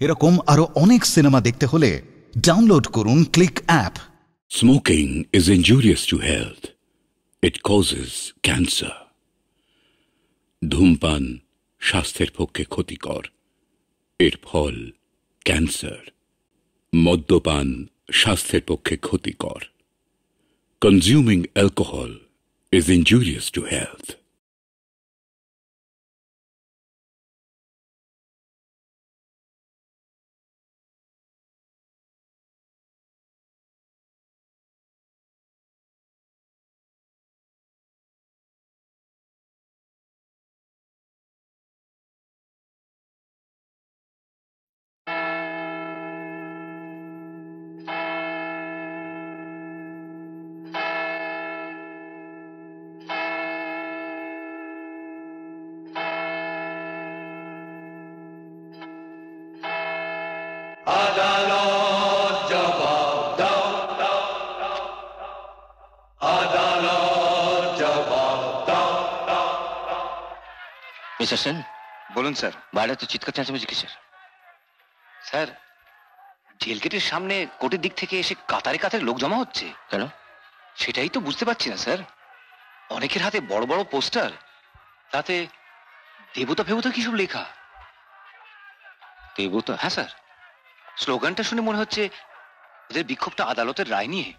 এরকম আরও অনেক সিনেমা দেখতে হলে ডাউনলোড করুন click app. Smoking is injurious to health. It causes cancer ধূমপান স্বাস্থ্যের পক্ষে ক্ষতিকর। এর ফল ক্যান্সার। মদ্যপান স্বাস্থ্যের পক্ষে ক্ষতিকর। Consuming alcohol is injurious to health mister Sen বলুন স্যার। বাইরে তো চিৎকার চেঁচামেচি কিসের? স্যার জেল গেটের সামনে কোর্টের দিক থেকে এসে কাতারে কাতারে লোক জমা হচ্ছে। কেন? সেটাই তো বুঝতে পারছি না স্যার। অনেকের হাতে বড় বড় পোস্টার তাতে দেবতা ফেবতা কি সব লেখা? দেবতা? হ্যাঁ স্যার। স্লোগানটা শুনে মনে হচ্ছে ওদের বিক্ষোভটা আদালতের রায় নিয়ে।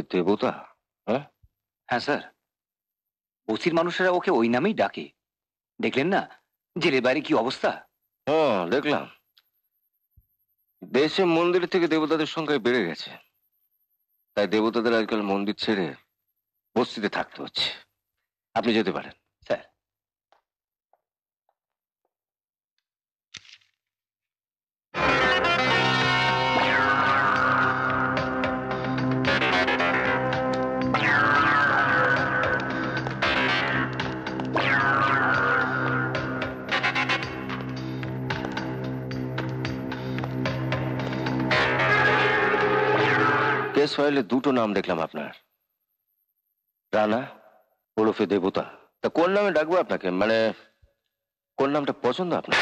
দেবতা হ্যাঁ? হ্যাঁ স্যার। বস্তির মানুষেরা ওকে ওই নামেই ডাকে। দেখলেন না? জেলের বাইরে কি অবস্থা? হ্যাঁ দেখলাম। দেশে মন্দির থেকে দেবতাদের সংখ্যা বেড়ে গেছে। তাই দেবতাদের আজকাল মন্দির ছেড়ে বস্তিতে থাকতে হচ্ছে। আপনি যেতে পারেন। কেস ফাইলে দুটো নাম দেখলাম আপনার। রানা, ওরফে দেবতা। তা কোন নামে ডাকবো আপনাকে? মানে কোন নামটা পছন্দ আপনার?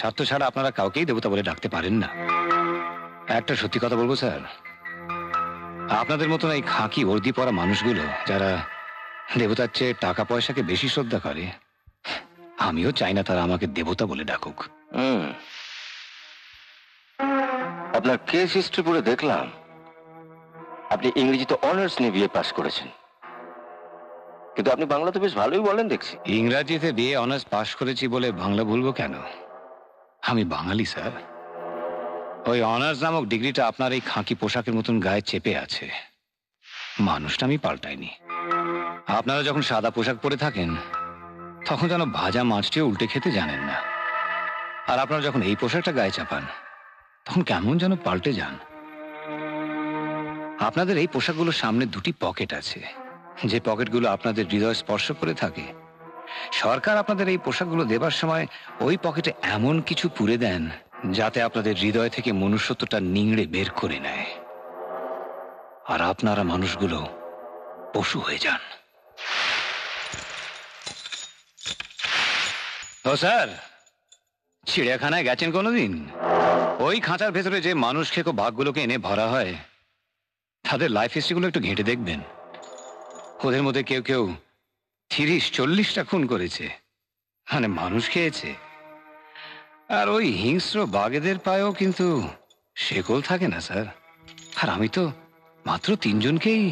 স্বার্থ ছাড়া আপনারা কাউকেই দেবতা বলে ডাকতে পারেন না। একটা সত্যি কথা বলব স্যার। আপনাদের মতন এই খাঁকি বর্দি পরা মানুষগুলো যারা দেবতার চেয়ে টাকা পয়সাকে বেশি শ্রদ্ধা করে আমিও চাই না তারা আমাকে দেবতা বলে ডাকুক। আপনার কেস হিস্ট্রি পড়ে দেখলাম। আপনি ইংরেজিতে অনার্স নিয়ে বিয়ে পাশ করেছেন। কিন্তু আপনি বাংলাতে বেশ ভালোই বলেন দেখছি। ইংরাজিতে বিয়ে অনার্স পাশ করেছি বলে বাংলা ভুলবো কেন? আমি বাঙালি, স্যার। ওই অনার্স নামক ডিগ্রিটা আপনার এই খাঁকি পোশাকের মতন গায়ে চেপে আছে। মানুষটা আমি পাল্টাইনি। আপনারা যখন সাদা পোশাক পরে থাকেন, তখন যেন ভাজা মাছটিও উল্টে খেতে জানেন না। আর আপনারা যখন এই পোশাকটা গায়ে চাপান, তখন কেমন যেন পাল্টে যান। আপনাদের এই পোশাকগুলোর সামনে দুটি পকেট আছে। যে পকেটগুলো আপনাদের হৃদয় স্পর্শ করে থাকে সরকার আপনাদের এই পোশাকগুলো দেবার সময় ওই পকেটে এমন কিছু পুরে দেন, যাতে আপনাদের হৃদয় থেকে মনুষ্যত্বটা নিংড়ে বের করে নেয়। আর আপনারা মানুষগুলো পশু হয়ে যান। ও স্যার, চিড়িয়াখানায় গেছেন কোনোদিন? ওই খাঁচার ভেতরে যে মানুষ খেকো ভাগগুলোকে এনে ভরা হয়, তাদের লাইফ হিস্ট্রিগুলো একটু ঘেঁটে দেখবেন। ওদের মধ্যে কেউ কেউ তিরিশ চল্লিশটা খুন করেছে। মানে মানুষ খেয়েছে। আর ওই হিংস্র বাঘেদের পায়েও কিন্তু শেকল থাকে না স্যার। আর আমি তো মাত্র তিনজনকেই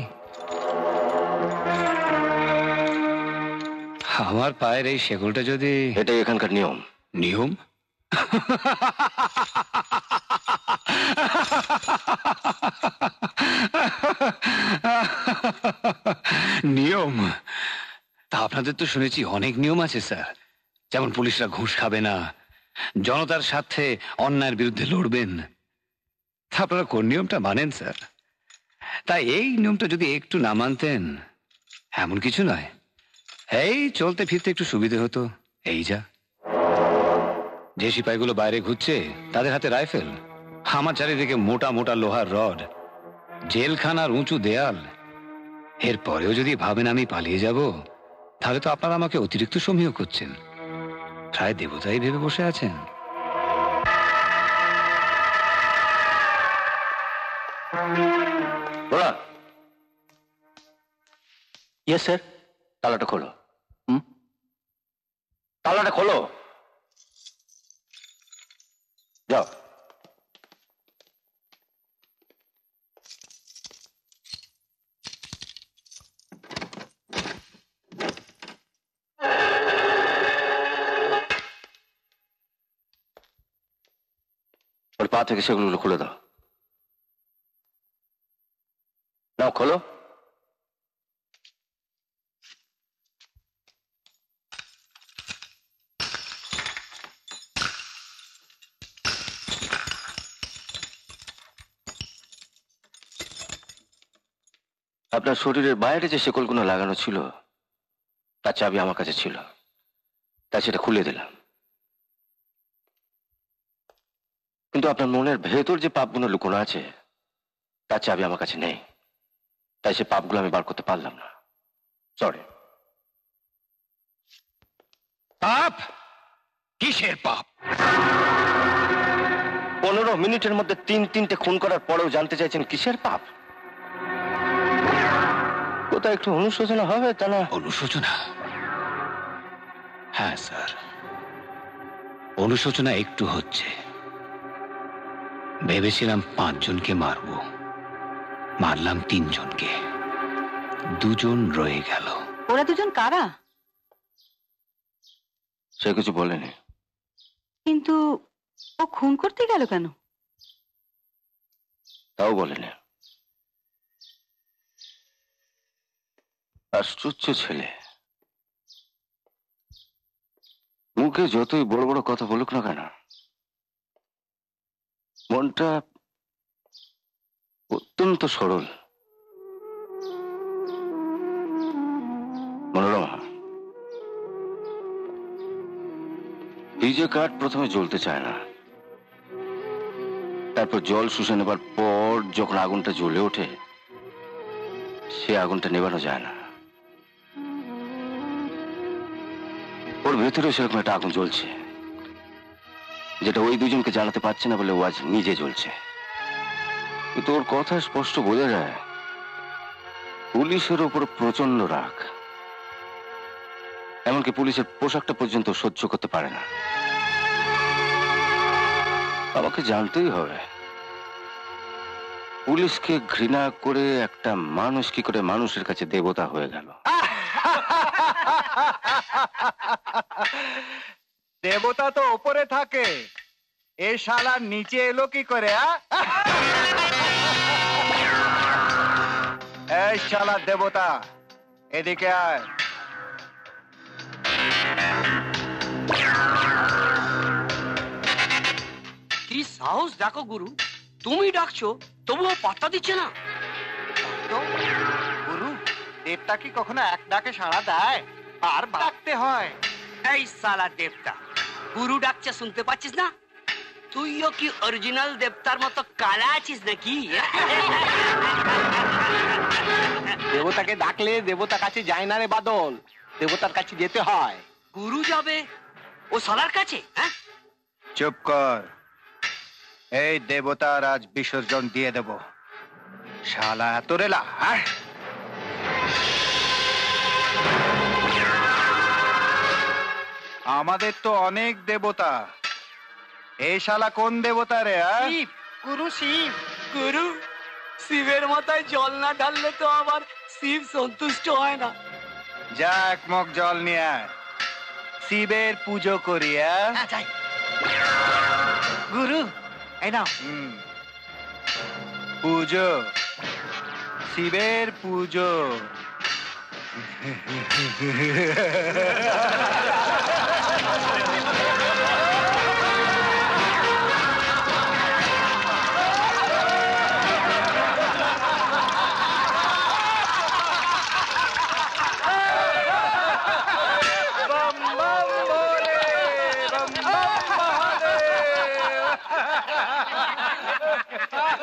আমার পায়ের এই শেকলটা যদি এটাই এখানকার নিয়ম। নিয়ম? নিয়ম? তা আপনাদের তো শুনেছি অনেক নিয়ম আছে, স্যার। যেমন পুলিশরা ঘুষ খাবে না, জনতার স্বার্থে অন্যায়ের বিরুদ্ধে লড়বেন। তা আপনারা কোন নিয়মটা মানেন, স্যার? তাই এই নিয়মটা যদি একটু না মানতেন, এমন কিছু নয়। এই চলতে ফিরতে একটু সুবিধে হতো। এই যা। যে সিপাহীগুলো বাইরে ঘুরছে, তাদের হাতে রাইফেল। আমার চারিদিকে মোটা মোটা লোহার রড, জেলখানার উঁচু দেয়াল। এরপরেও যদি ভাবেন আমি পালিয়ে যাব তাহলে তো আপনারা আমাকে অতিরিক্ত সমীহ করছেন। প্রায় দেবতাই ভেবে বসে আছেন। স্যার তালাটা খোলো। তালাটা খোলো। যাও। ওর পা থেকে সেগুলো খুলে দাও। নাও, খোলো। আপনার শরীরের বাইরে যে শেকলগুলো লাগানো ছিল, তার চাবি আমার কাছে ছিল। তাই সেটা খুলে দিলাম। কিন্তু আপনার মনের ভেতর যে পাপগুলো লুকোনো আছে তার চাবি আমার কাছে নেই। তাই সে পাপগুলো আমি বার করতে পারলাম না। সরি পাপ? কিসের পাপ? পনেরো মিনিটের মধ্যে তিন তিনটে খুন করার পরেও জানতে চাইছেন কিসের পাপ? কোথায় একটু অনুশোচনা হবে তা না? অনুশোচনা? হ্যাঁ স্যার। অনুশোচনা একটু হচ্ছে। ভেবেছিলাম পাঁচজনকে মারবো। মারলাম তিনজনকে। দুজন রয়ে গেল। ওরা দুজন কারা? সে কিছু বলেনি। কিন্তু ও খুন করতে গেল কেন? তাও বলেনি। আশ্চর্য ছেলে। মুখে যতই বড় বড় কথা বলুক না কেন মনটা অত্যন্ত সরল। মনোরমা। এই যে কাঠ প্রথমে জ্বলতে চায় না। তারপর জল শুষে নেবার পর যখন আগুনটা জ্বলে ওঠে, সে আগুনটা নেবানো যায় না। ওর ভেতরে সেরকম একটা আগুন জ্বলছে। যেটা ওই দুজনকে জানাতে পারছে না বলে ও আজ নিজে জ্বলছে। কিন্তু ওর কথা স্পষ্ট বোঝা যায়। পুলিশের ওপর প্রচণ্ড রাগ। এমনকি পুলিশের পোশাকটা পর্যন্ত সহ্য করতে পারে না। আমাকে জানতেই হবে। পুলিশকে ঘৃণা করে একটা মানুষ কি করে মানুষের কাছে দেবতা হয়ে গেল? দেবতা তো ওপরে থাকে। এ শালা নিচে এলো কি করে এই শালা দেবতা এদিকে আয়। কি সাহস দেখো গুরু তুমি ডাকছো তবুও পাত্তা দিচ্ছে না। গুরু দেবতা কি কখনো এক ডাকে সাড়া দেয়? আর ডাকতে হয়। এই সালা দেবতা গুরু ডাকছে শুনতে পাচ্ছিস না? তুইও কি অরিজিনাল দেবতার মতো কালা আছিস নাকি? দেবতাকে ডাকলে দেবতা কাছে যায় না রে বাদল দেবতার কাছে যেতে হয়। গুরু যাবে? ও সালার কাছে হ্যাঁ? চুপ কর। এই দেবতার আজ বিসর্জন দিয়ে দেব। শালা এত রেলা হ্যাঁ? আমাদের তো অনেক দেবতা। এই শালা কোন দেবতা রে? শিব গুরু শিব গুরু। শিবের মাথায় জল না ঢাললে তো আবার শিব সন্তুষ্ট হয় না। যা এক মগ জল নিয়ে আয়। শিবের পুজো করি যাই। গুরু এই নাও। পুজো। শিবের পুজো।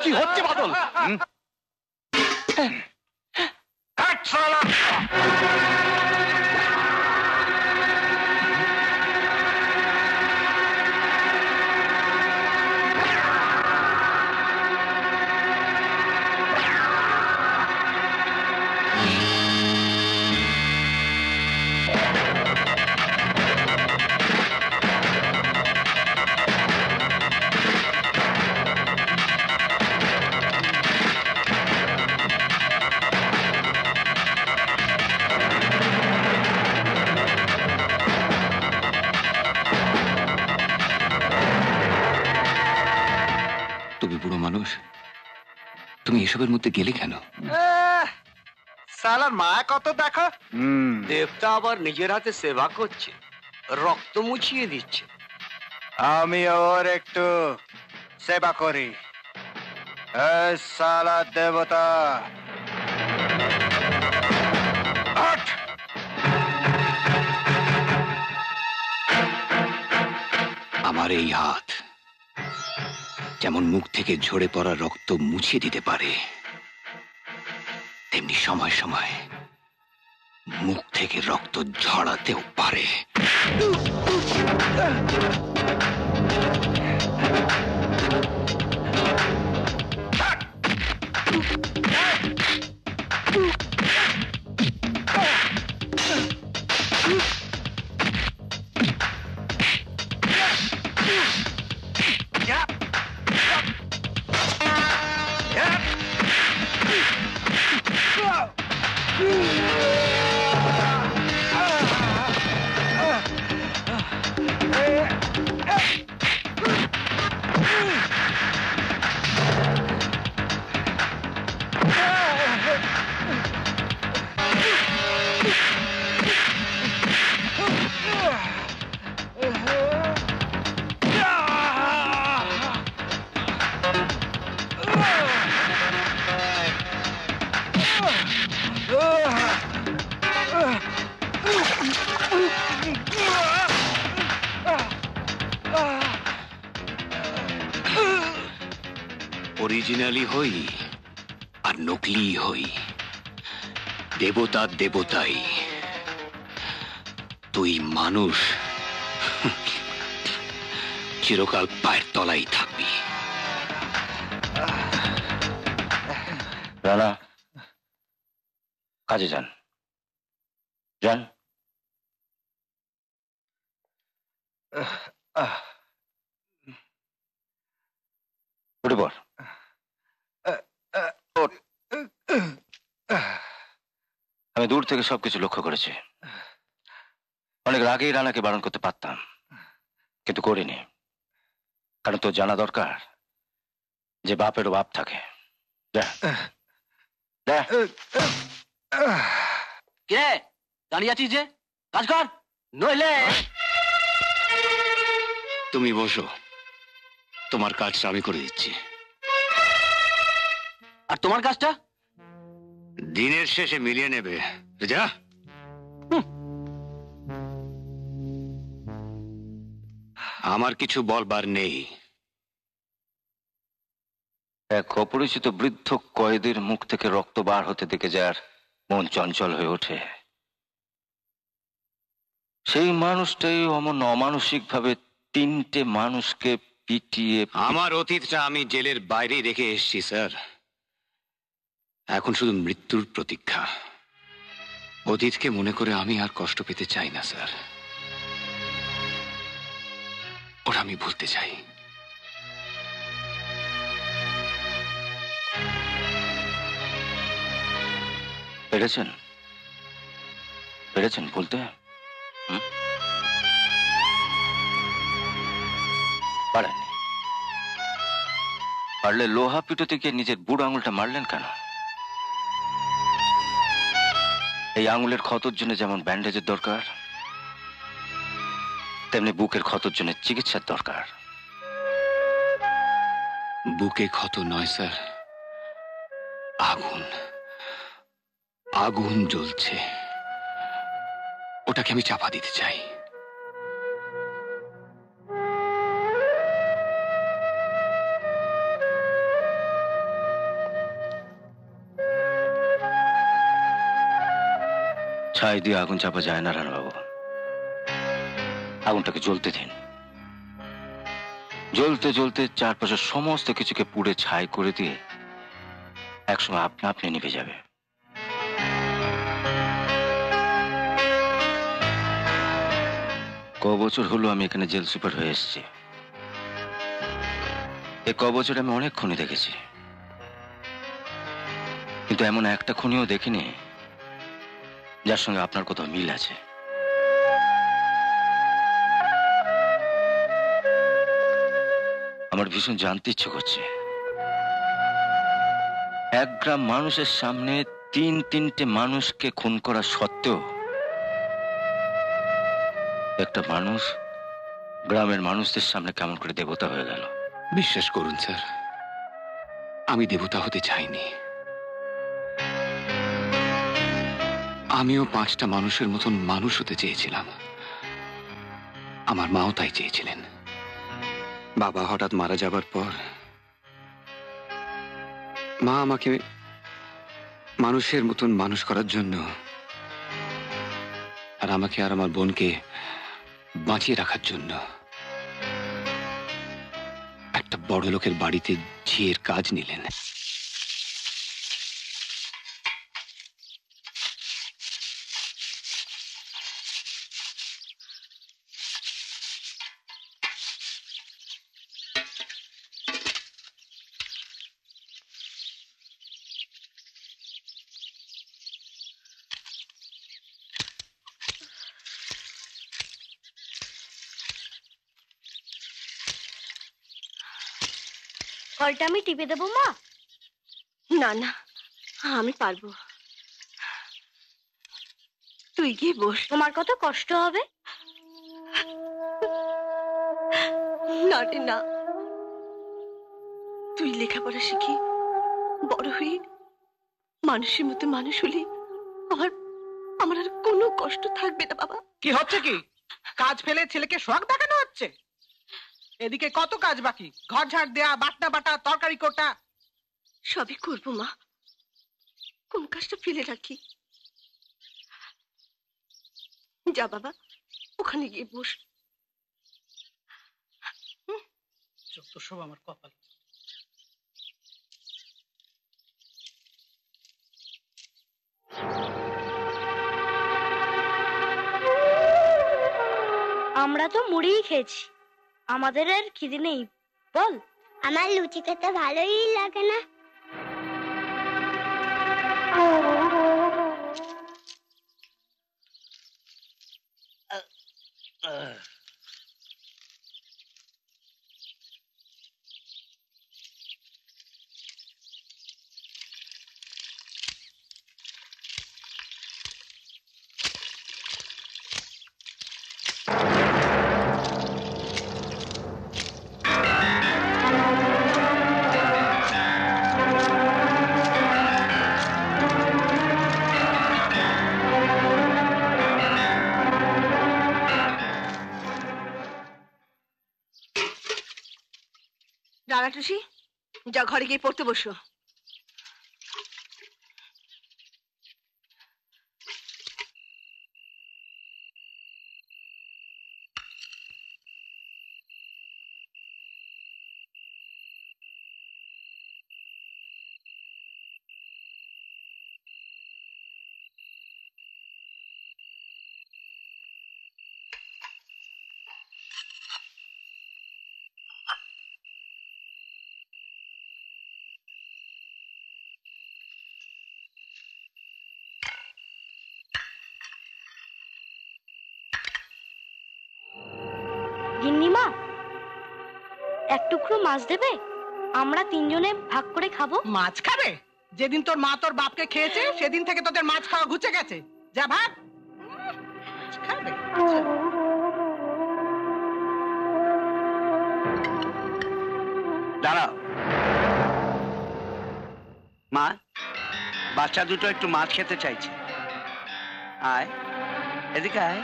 কি হচ্ছে বাদল? তুমি তুমি এসবের মধ্যে গেলে কেন? শালার মা কত দেখো। হুম। দেবতা আবার নিজের হাতে সেবা করছে রক্ত মুছিয়ে দিচ্ছে। আমি ওর একটু সেবা করি। এই সালা দেবতা! আমার এই হাত যেমন মুখ থেকে ঝরে পড়া রক্ত মুছিয়ে দিতে পারে, তেমনি সময় সময় মুখ থেকে রক্ত ঝরাতেও পারে। অরিজিনালি চিরকাল পায়ের তলাই থাকবি। রানা কাজে যান। যান। উঠে পড়। আমি দূর থেকে সবকিছু লক্ষ্য করেছি। অনেক আগেই রানাকে বারণ করতে পারতাম কিন্তু করিনি। কারণ তো জানা দরকার যে বাপেরও বাপ থাকে। কে? দাঁড়িয়ে আছিস যে? কাজ কর। নইলে তুমি বসো। তোমার কাজটা আমি করে দিচ্ছি। আর তোমার কাজটা? দিনের শেষে মিলিয়ে নেবে। যা। আমার কিছু বলবার নেই। এক অপরিচিত বৃদ্ধ কয়েদের মুখ থেকে রক্ত বার হতে দেখে যার মন চঞ্চল হয়ে ওঠে। সেই মানুষটাই অমন অমানসিক ভাবে তিনটে মানুষকে পিটিয়ে আমার অতীতটা আমি জেলের বাইরে রেখে এসেছি স্যার। এখন শুধু মৃত্যুর প্রতীক্ষা। অতীতকে মনে করে আমি আর কষ্ট পেতে চাই না স্যার। ওরা আমি ভুলতে চাই। পেরেছেন? পেরেছেন হুম? পারেননি। পারলে লোহা পিটোতে গিয়ে নিজের বুড়ো আঙুলটা মারলেন কেন? এই আঙুলের ক্ষতর জন্য যেমন ব্যান্ডেজের দরকার তেমনি বুকের ক্ষতর জন্য চিকিৎসার দরকার। বুকে ক্ষত নয় স্যার। আগুন। আগুন জ্বলছে। ওটাকে আমি চাপা দিতে চাই। ছাই দিয়ে আগুন চাপা যায় না রানবাবু। আগুনটাকে জ্বলতে দিন। জ্বলতে জ্বলতে চারপাশের সমস্ত কিছুকে পুড়ে ছাই করে দিয়ে একসময় আপনা আপনি নিভে যাবে। ক বছর হলো আমি এখানে জেল সুপার হয়ে এসেছি। এ ক বছর আমি অনেক খুনি দেখেছি। কিন্তু এমন একটা খুনিও দেখিনি, যার সঙ্গে আপনার কোথাও মিল আছে। আমার ভীষণ জানতে ইচ্ছে করছে। এক গ্রাম মানুষের সামনে তিন তিনটে মানুষকে খুন করা সত্ত্বেও একটা মানুষ গ্রামের মানুষদের সামনে কেমন করে দেবতা হয়ে গেল। বিশ্বাস করুন, স্যার। আমি দেবতা হতে চাইনি। আমিও পাঁচটা মানুষের মতন মানুষ হতে চেয়েছিলাম। আমার মাও তাই চেয়েছিলেন। বাবা হঠাৎ মারা যাবার পর মা আমাকে মানুষের মতন মানুষ করার জন্য আর আমাকে আর আমার বোনকে বাঁচিয়ে রাখার জন্য একটা বড় লোকের বাড়িতে ঝিয়ের কাজ নিলেন। কলটা আমি টিপে দেবো মা? না না আমি পারব। তুই গিয়ে বস। তোমার কত কষ্ট হবে? না রে না। তুই লেখাপড়া শিখি বড় হয়ে মানুষের মতো মানুষ হলে আমার আমার আর কোনো কষ্ট থাকবে না বাবা। কি হচ্ছে কি? কাজ ফেলে ছেলেকে শখ দেখানো হচ্ছে? এদিকে কত কাজ বাকি? ঘর ঝাড় দেয়া বাটনা বাটা তরকারি কোটা। সবই করব মা। কোন কাজটা ফেলে রাখি? যা বাবা ওখানে গিয়ে বস। যত সব আমার কপাল। আমরা তো মুড়িই খেয়েছি। আমাদের আর খিদে নেই বল। আমার লুচি খেতে ভালোই লাগে না। ঘরে গিয়ে পড়তে বসো। মাছ দেবে? আমরা তিনজনে ভাগ করে খাব। মাছ খাবে? যেদিন তোর মা তোর বাপকে খেয়েছে সেদিন থেকে তোদের মাছ খাওয়া ঘুচে গেছে। যা ভাগ। খাবে? আচ্ছা। দাঁড়াও। মা বাচ্চা দুটো একটু মাছ খেতে চাইছে। আয়। এদিকে আয়।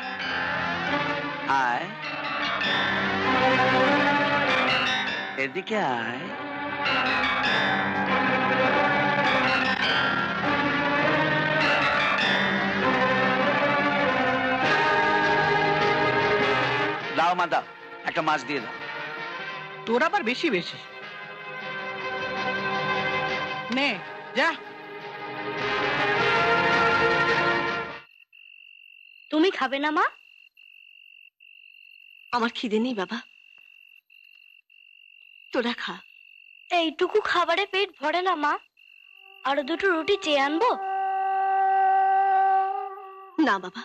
আয়। এদিকে আয়। দাও মা দাও একটা মাছ দিয়ে দাও। তোর আবার বেশি বেশি। নে যা। তুমি খাবে না মা? আমার খিদে নেই বাবা। তোরা খা এইটুকু খাবারে পেট ভরে না মা। আরও দুটো রুটি চেয়ে আনব? না বাবা।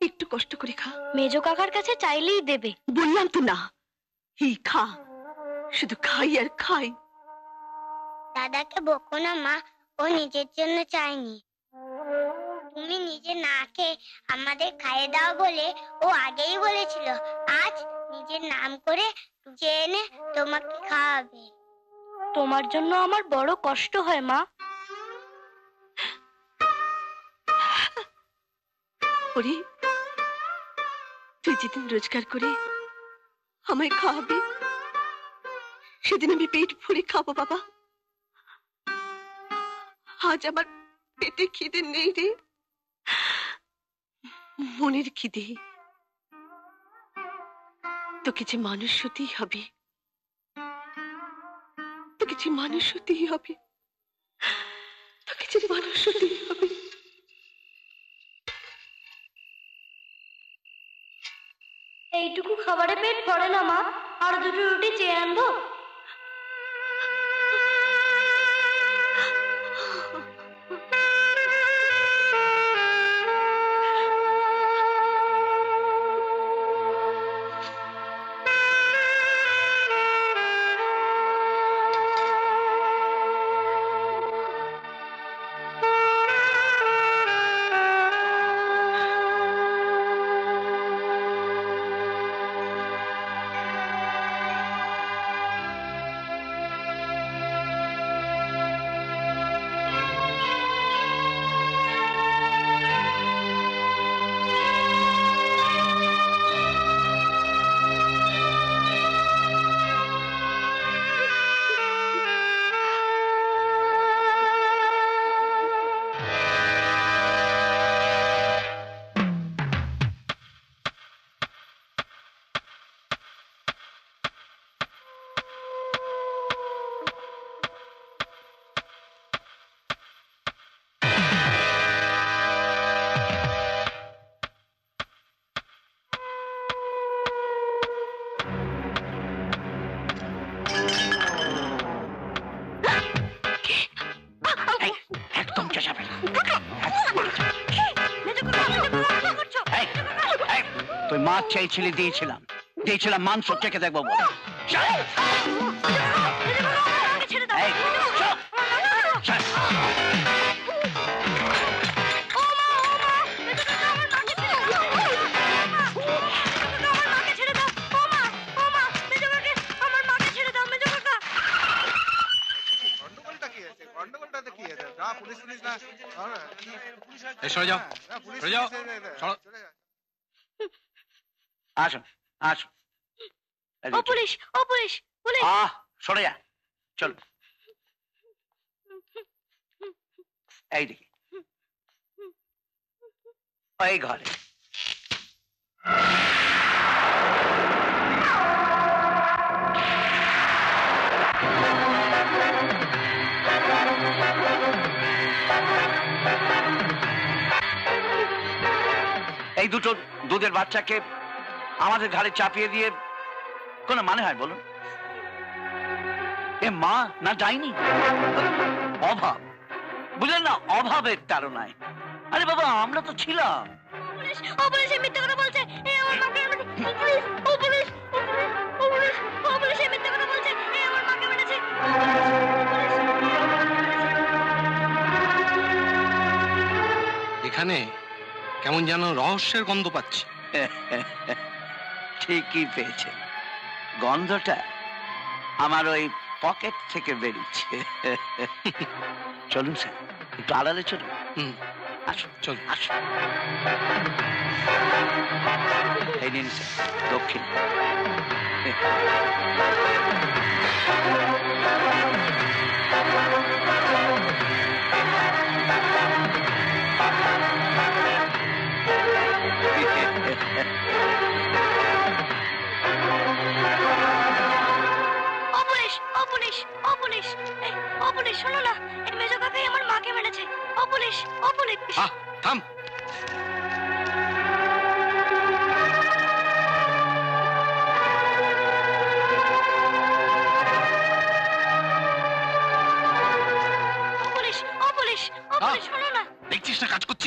একটু কষ্ট করে খা। মেজো কাকার কাছে চাইলেই দেবে। বললাম তো না। এই খা। শুধু খাই আর খাই। দাদাকে বকো না মা। ও নিজের জন্য চায়নি। তুমি নিজে না খেয়ে আমাদের খাইয়ে দাও বলে ও আগেই বলেছিল। আজ নিজের নাম করে তোমাকে খাওয়াবে। তোমার জন্য আমার বড় কষ্ট হয়, মা। ওরে, তুই যেদিন রোজগার করে আমায় খাওয়াবি, সেদিন আমি পেট ভরে খাব, বাবা। আজ আমার পেটে খিদে নেই রে। মনের খিদে। তোকে যে মানুষ হতেই হবে। তোকে যে মানুষ হতেই হবে। তোকে যে মানুষ হতেই হবে। এইটুকু খাবারে পেট ভরে না মা। আর দুটো রুটি চেয়ে আনব। চাইছিলি দিয়েছিলাম। দিয়েছিলাম মাংস চেখে দেখব বলে। পুলিশ পুলিশ না? এই, সরে যাও। না, সরে যাও। সরো। ঘাড়ে চাপিয়ে দিয়ে কোনো মানে হয় বলুন? এ মা না যায়নি অভাব। বুঝলেন না অভাবের তাড়নায়। আরে বাবা আমরা তো ছিলাম। এখানে কেমন যেন রহস্যের গন্ধ পাচ্ছি। ঠিকই পেয়েছে। গন্ধটা আমার ওই পকেট থেকে বেরিয়েছে। চলুন স্যার একটু আড়ালে চলুন। হুম। আসুন চলুন। আসুন। এই নিন স্যার দক্ষিণ। পুলিশ শোনো না। এই মেজো কাকাই আমার মাকে মেরেছে। ও পুলিশ ও পুলিশ। আহ থাম। দেখছিস না কাজ করছি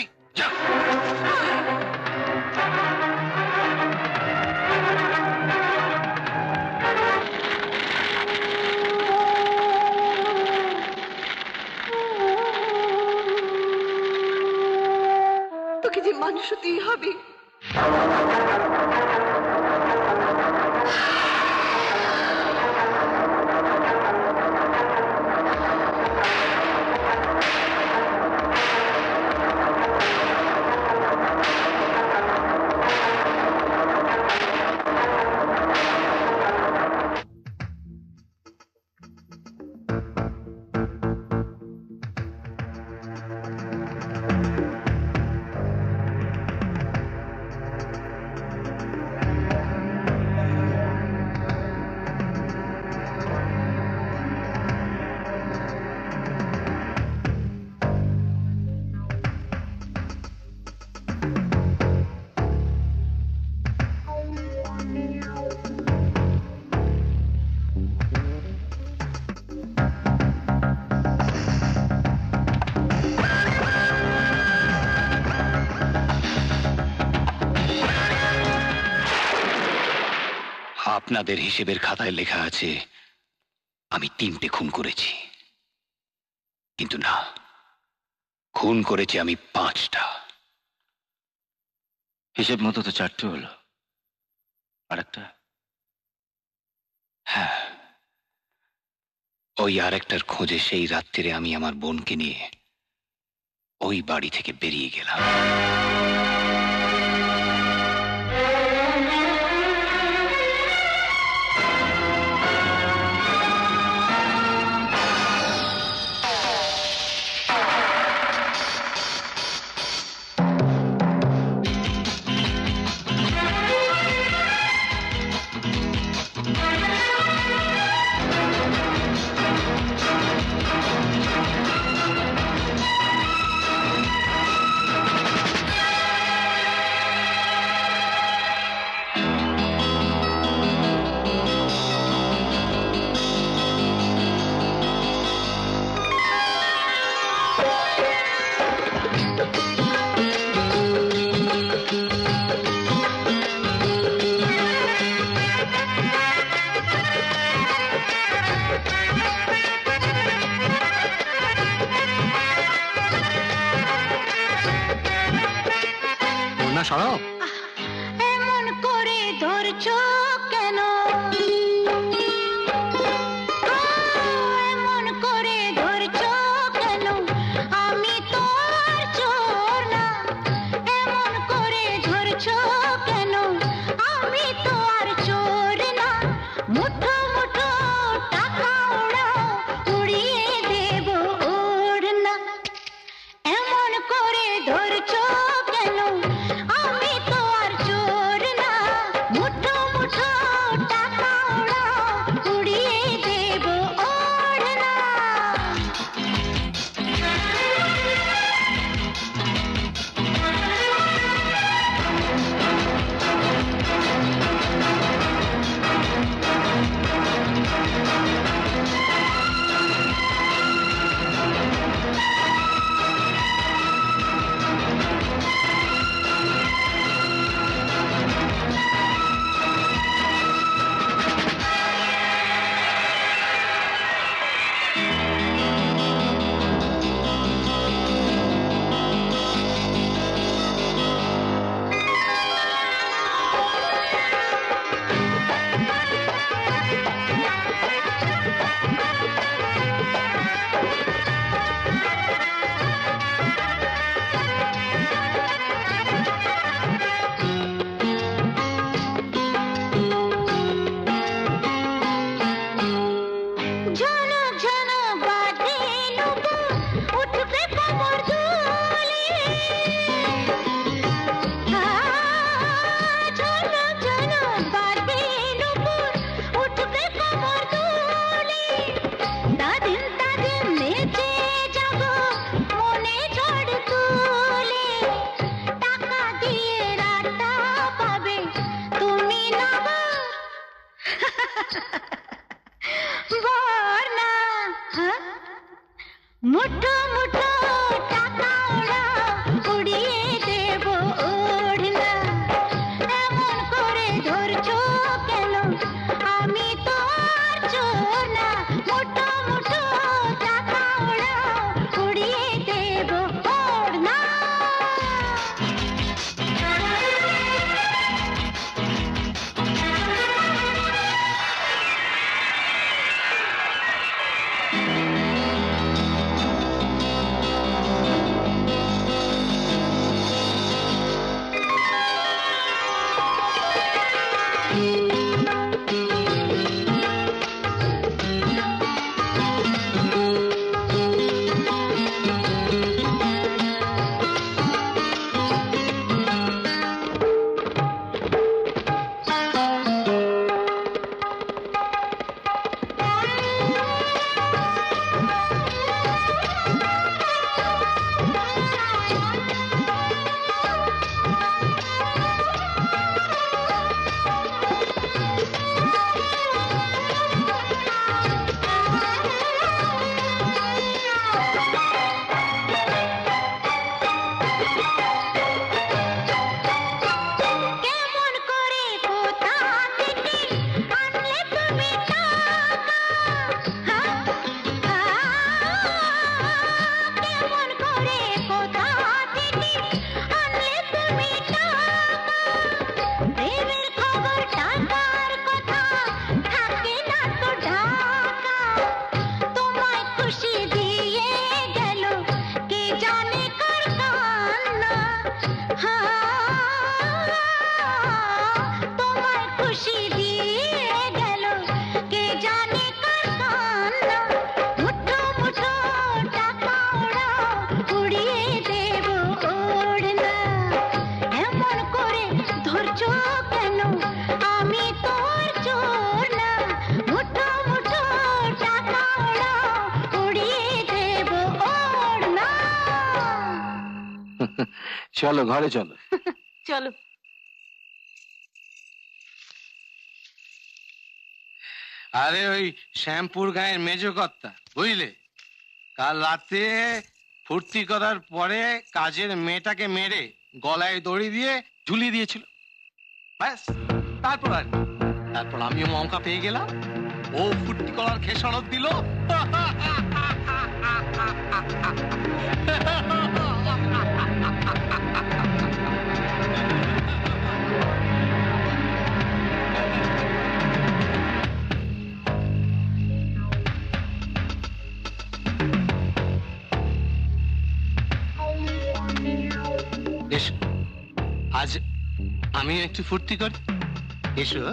আপনাদের হিসেবের খাতায় লেখা আছে আমি তিনটে খুন করেছি। কিন্তু না খুন করেছি আমি পাঁচটা। হিসেব মতো তো চারটে হলো। আর একটা হ্যাঁ। ওই আর একটার খোঁজে সেই রাত্রিরে আমি আমার বোনকে নিয়ে ওই বাড়ি থেকে বেরিয়ে গেলাম। চলো ঘরে চলো। চলো। আরে ওই শ্যামপুর গায়ের মেজো কর্তা বুঝলে? কাল রাতে ফুর্তি করার পরে কাজের মেয়েটাকে মেরে গলায় দড়ি দিয়ে ঝুলিয়ে দিয়েছিল। ব্যাস তারপর আর? তারপর আমিও মমকা পেয়ে গেলাম। ও ফুর্তি করার খেসারত দিল। একটু ফুর্তি করি। এসো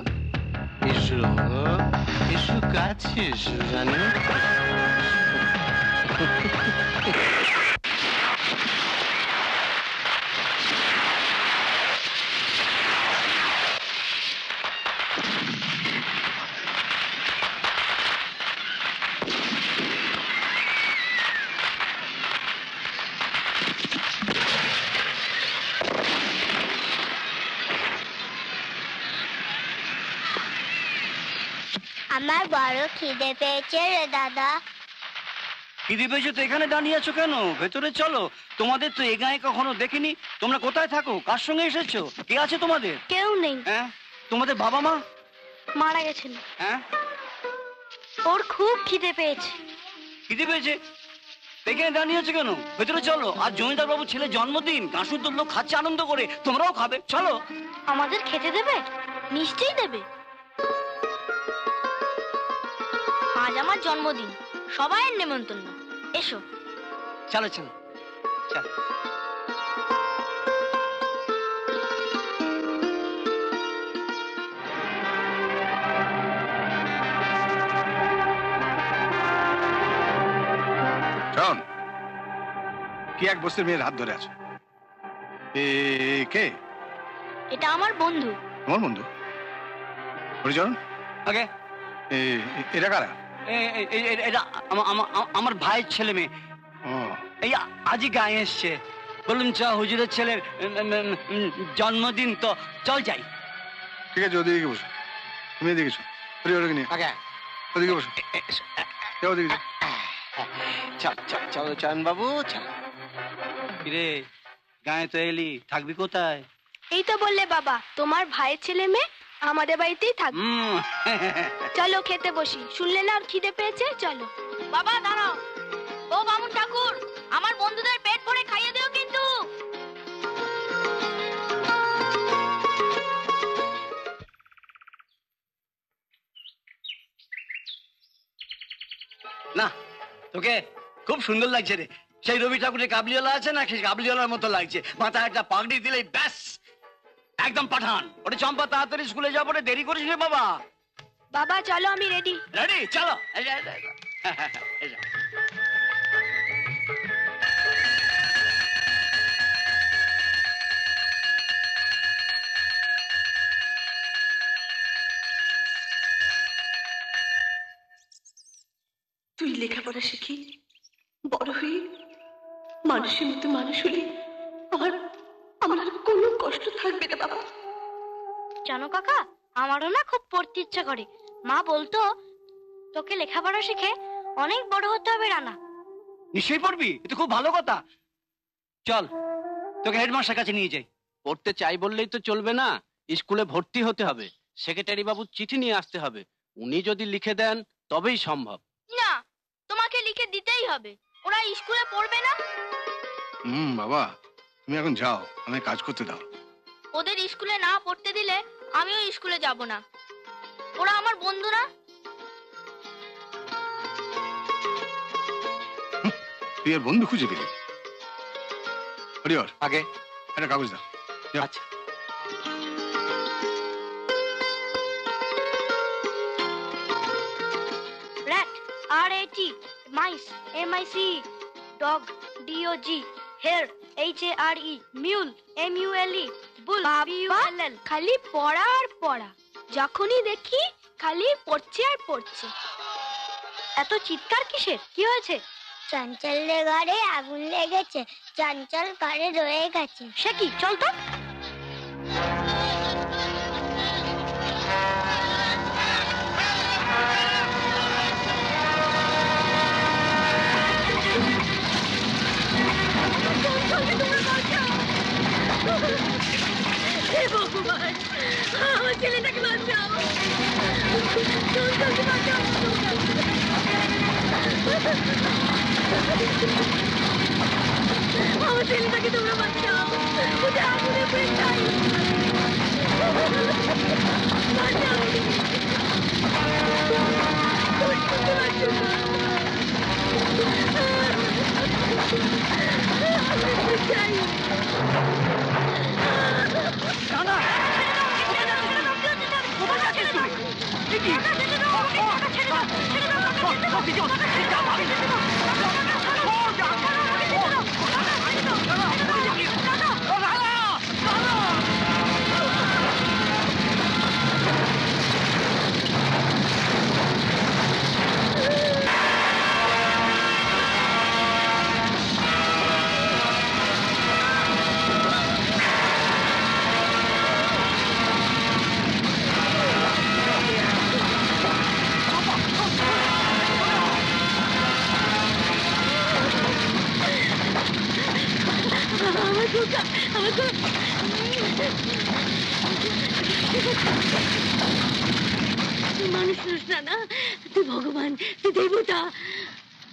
এসো এসো কাছে এসো জানি আমার বড় খিদে পেয়েছে রে দাদা। খিদে পেয়েছ তো এখানে দাঁড়িয়ে আছো কেন? ভেতরে চলো। তোমাদের তো এ গায়ে কখনো দেখিনি। তোমরা কোথায় থাকো? কার সঙ্গে এসেছ? কে আছে তোমাদের? কেউ নেই। হ্যাঁ? তোমাদের বাবা মা? মারা গেছেন। হ্যাঁ? ওর খুব খিদে পেয়েছে। খিদে পেয়েছে? এখানে দাঁড়িয়ে আছো কেন? ভেতরে চলো। আর জমিদার বাবু ছেলে জন্মদিন কাশুর লোক খাচ্ছে আনন্দ করে তোমরাও খাবে। চলো। আমাদের খেতে দেবে? নিশ্চয়ই দেবে। আজ আমার জন্মদিন। সবাইয়ের নেমন্তন্ন। এসো। চলো চলো। চলো। শোন কি এক বস্তির মেয়ের হাত ধরে আছো? এ কে? এটা আমার বন্ধু। তোমার বন্ধু? হরিচরণ? আগে। এরা কারা এ- এ- এ- এ- এটা আমার ভাইয়ের ছেলে মেয়ে। ও। এই আজই গায়ে এসছে। বলুন চ হুজুরের ছেলের জন্মদিন তো চল যাই। ঠিক আছে ওদিকে বসো। তুমি এদিকে ওদিকে নিয়ে ওদিকে বসো। ওদিকে চল চল চলো চয়ন বাবু চল। কিরে গায়ে তো এলি থাকবি কোথায়? এই তো বললে বাবা তোমার ভাইয়ের ছেলে মেয়ে? আমাদের বাড়িতেই থাক। হুম চলো খেতে বসি। শুনলে না ওর খিদে পেয়েছে? চলো। বাবা দাঁড়াও। ও বামুন ঠাকুর আমার বন্ধুদের পেট ভরে খাইয়ে দিও কিন্তু। না তোকে খুব সুন্দর লাগছে রে। সেই রবি ঠাকুরের কাবলিওয়ালা আছে না? সেই কাবলিওয়ালার মতো লাগছে। মাথায় একটা পাগড়ি দিলেই ব্যাস। একদম পাঠান। ওটা চম্পা তাড়াতাড়ি স্কুলে যাব রে দেরি করিস রে বাবা। বাবা চলো আমি রেডি। রেডি? চলো। তুই লেখাপড়া শিখি বড় হয়ে মানুষের মতো মানুষ হলি আমার আমার আর কোনো কষ্ট থাকবে না বাবা। জানো কাকা আমারও না খুব পড়তে ইচ্ছা করে। মা বলতো তোকে লেখাপড়া শিখে অনেক বড় হতে হবে রানা। নিশ্চয়ই পড়বি? এ তো খুব ভালো কথা। চল তোকে হেডমাস্টার কাছে নিয়ে যাই। পড়তে চাই বললেই তো চলবে না। স্কুলে ভর্তি হতে হবে। সেক্রেটারি বাবু চিঠি নিয়ে আসতে হবে। উনি যদি লিখে দেন তবেই সম্ভব। না তোমাকে লিখে দিতেই হবে। ওরা স্কুলে পড়বে না? হুম বাবা। তুমি এখন যাও আমি কাজ করতে দাও। ওদের স্কুলে না পড়তে দিলে আমিও স্কুলে যাব না। ওরা আমার বন্ধু না? তুই আর বন্ধু খুঁজে পেলি। হরিহর আগে। একটা কাগজ দাও। যাও। আচ্ছা। rat r a t mice m i c dog d o g hare h a r e mule m u l e bull b u l l খালি পড়া আর পড়া। যখনই দেখি খালি পড়ছে আর পড়ছে। এত চিৎকার কিসের? কি হয়েছে? চঞ্চলের ঘরে আগুন লেগেছে। চঞ্চল ঘরে রয়ে গেছে। সে কি? চল তো। ভগবান। আমার ছেলেটাকে বাঁচাও। চঞ্চলকে বাঁচাও আমার ছেলেটাকে তোমরা বাঁচাও। ওটা আগুনে পুড়ে চাই বাঁচাও। বুঝতে পারছ না আগুনে মানুষ নস না না। তুই ভগবান তুই দেবতা।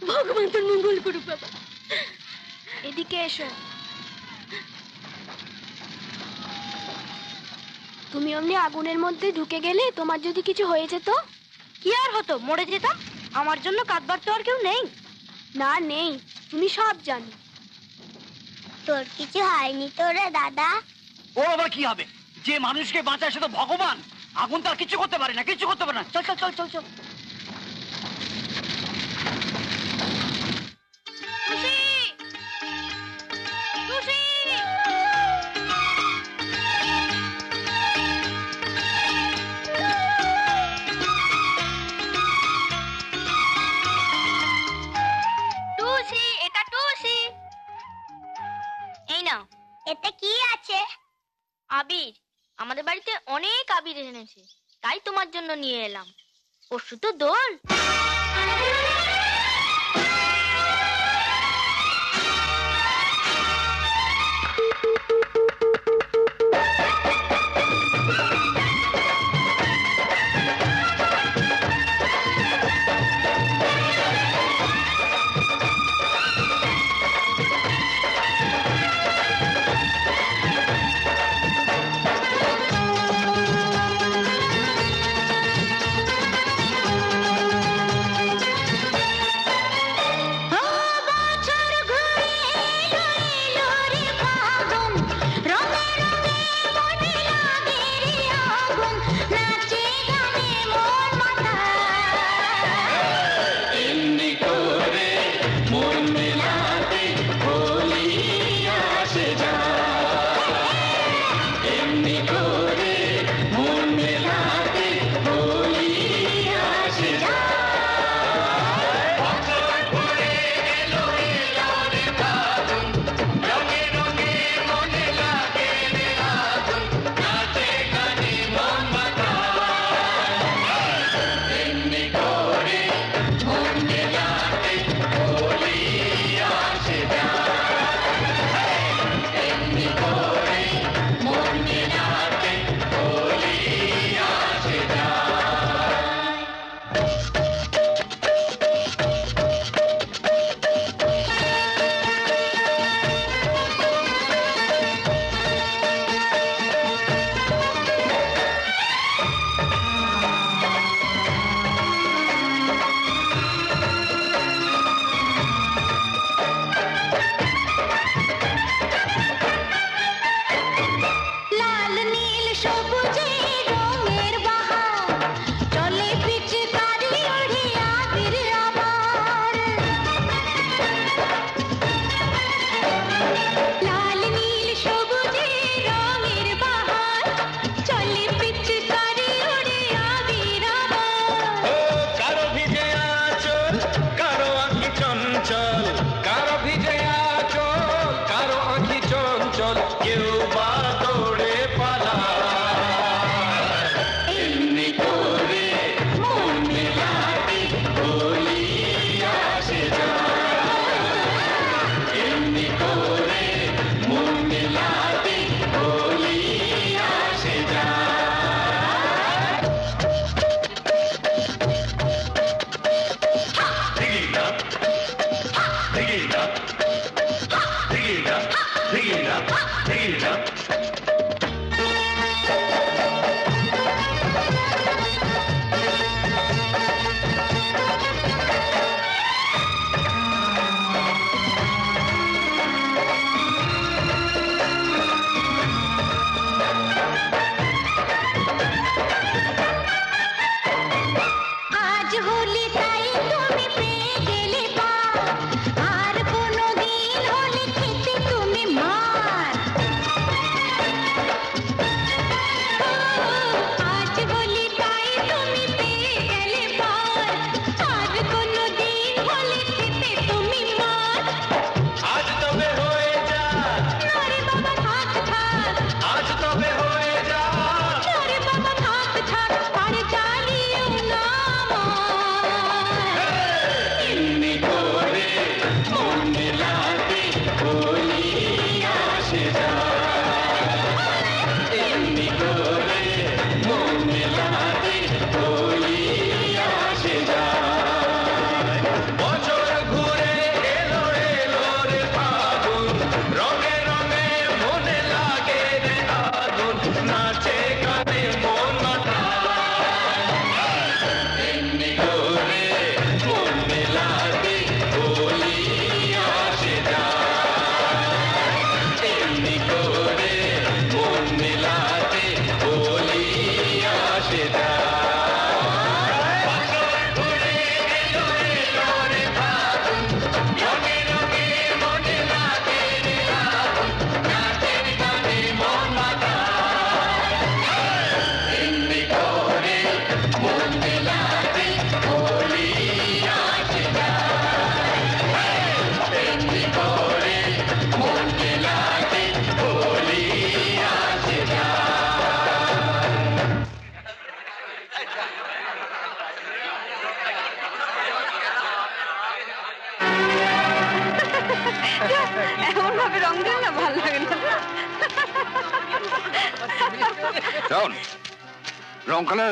ভগবান তোর মঙ্গল করুক বাবা। এদিকে এসো। তুমি অমনি আগুনের মধ্যে ঢুকে গেলে তোমার যদি কিছু হয়ে যেত? কি আর হতো? মরে যেতাম? আমার জন্য কাঁদবার তো আর কেউ নেই। না নেই। তুমি সব জানো। তোর কিছু হয়নি তোরে দাদা। ও আবার কি হবে? যে মানুষকে বাঁচায় সে তো ভগবান। আগুন তার কিছু করতে পারে না কিছু করতে পারে না। চল চল চল চল চল। আবির আমাদের বাড়িতে অনেক আবির এনেছে। তাই তোমার জন্য নিয়ে এলাম। পরশু তো দোল।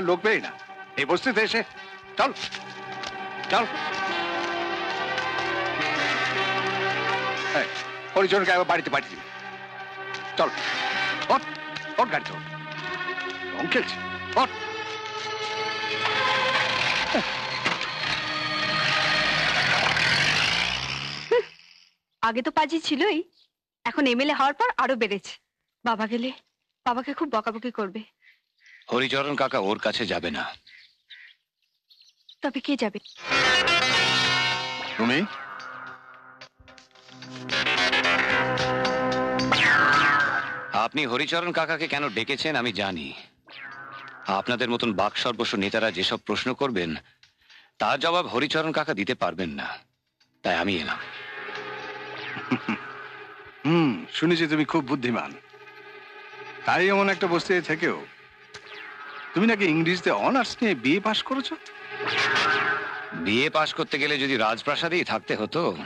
লোক পেই না। এই বস্তিতে এসে চল চল। হরিজনকে একবার বাড়িতে পাঠিয়ে চল, ওঠ গাড়ি চল খেলছে, ওঠ। আগে তো পাজি ছিলই, এখন এমএলএ হওয়ার পর আরও বেড়েছে। বাবা গেলে বাবাকে খুব বকাবকি করবে। হরিচরণ কাকা ওর কাছে যাবে না। তবে কে যাবে? তুমি? আপনি হরিচরণ কাকাকে কেন ডেকেছেন আমি জানি। আপনাদের মতন বাক সর্বস্ব নেতারা যেসব প্রশ্ন করবেন তার জবাব হরিচরণ কাকা দিতে পারবেন না। তাই আমি এলাম। হুম শুনেছি তুমি খুব বুদ্ধিমান। তাই এমন একটা বস্তিতে থেকেও তুমি নাকি ইংরেজিতে অনার্স নিয়ে বিএ পাশ করেছ? বিয়ে পাশ করতে গেলে যদি রাজপ্রাসাদেই থাকতে হতো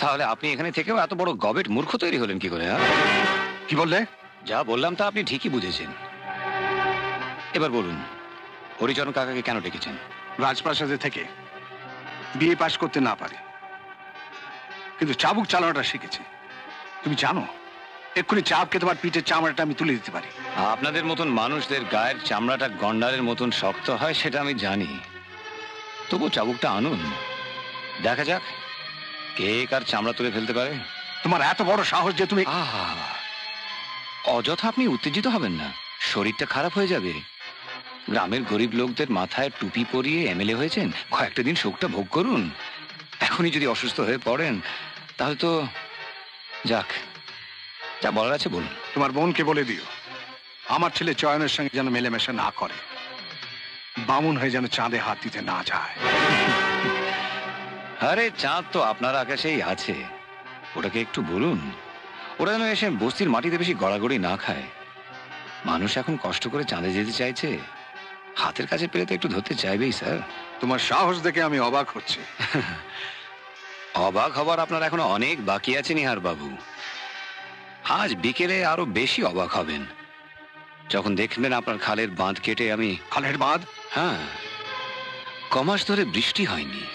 তাহলে আপনি এখানে থেকেও এত বড় গবেট মূর্খ তৈরি হলেন কি করে হ্যাঁ? কি বললে? যা বললাম তা আপনি ঠিকই বুঝেছেন। এবার বলুন হরিচরণ কাকাকে কেন ডেকেছেন? রাজপ্রাসাদে থেকে বিএ পাশ করতে না পারে। কিন্তু চাবুক চালানোটা শিখেছে। তুমি জানো? এক্ষুনি চাপকে তোমার পিঠের চামড়াটা আমি তুলে দিতে পারি। আপনাদের মতন মানুষদের গায়ের চামড়াটা গন্ডারের মতন শক্ত হয় সেটা আমি জানি। তবু চাবুকটা আনুন। দেখা যাক কে কার চামড়া তুলে ফেলতে পারে। তোমার এত বড় সাহস যে তুমি আহা অযথা আপনি উত্তেজিত হবেন না। শরীরটা খারাপ হয়ে যাবে। গ্রামের গরিব লোকদের মাথায় টুপি পরিয়ে এমএলএ হয়েছেন। কয়েকটা দিন শোকটা ভোগ করুন। এখনই যদি অসুস্থ হয়ে পড়েন তাহলে তো যাক। যা বলার আছে বলুন। তোমার বোনকে বলে দিও। আমার ছেলে চয়নের সঙ্গে যেন মেলেমেশা না করে। বামুন হয়ে যেন চাঁদে হাত দিতে না যায়। আরে চাঁদ তো আপনার আকাশেই আছে। ওটাকে একটু বলুন। ওরা যেন এসে বস্তির মাটিতে বেশি গড়াগড়ি না খায়। মানুষ এখন কষ্ট করে চাঁদে যেতে চাইছে। হাতের কাছে পেলে তো একটু ধরতে চাইবেই স্যার। তোমার সাহস দেখে আমি অবাক হচ্ছি। অবাক হবার আপনার এখনও অনেক বাকি আছে নিহার বাবু আজ বিকেলে আরও বেশি অবাক হবেন। যখন দেখবেন আপনার খালের বাঁধ কেটে আমি, খালের বাঁধ? হ্যাঁ। কমাস ধরে বৃষ্টি হয়নি।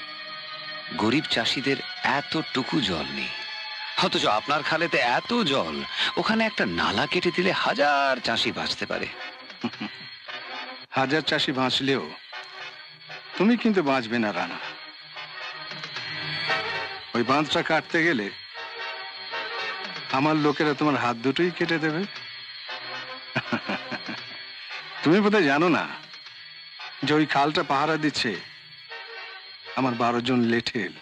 গরিব চাষিদের এতটুকু জল নেই। অথচ আপনার খালেতে এত জল, ওখানে একটা নালা কেটে দিলে হাজার চাষি বাঁচতে পারে। হাজার চাষি বাঁচলেও তুমি কিন্তু বাঁচবে না, রানা। ওই বাঁধটা কাটতে গেলে আমার লোকেরা তোমার হাত দুটোই কেটে দেবে। তুমি বোধহয় জানো না যে ওই খালটা পাহারা দিচ্ছে। আমার বারো জন লেঠেল।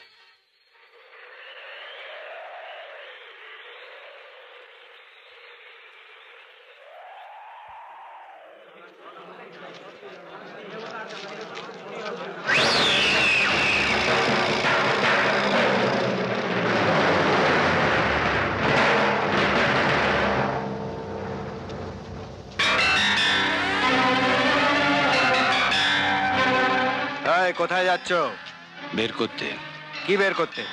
বের করতে। কি বের করতে?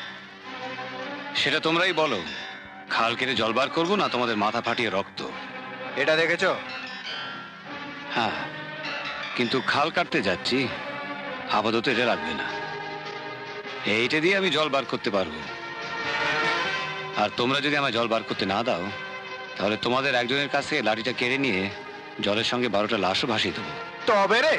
সেটা তোমরাই বলো। খাল কেটে জল বার করব না তোমাদের মাথা ফাটিয়ে রক্ত। এটা দেখেছ? হ্যাঁ কিন্তু খাল কাটতে যাচ্ছি আপাতত এটা লাগবে না। এইটা দিয়ে আমি জল বার করতে পারব। আর তোমরা যদি আমার জল বার করতে না দাও তাহলে তোমাদের একজনের কাছে লাঠিটা কেড়ে নিয়ে জলের সঙ্গে বারোটা লাশও ভাসিয়ে দেবো। তবে রে!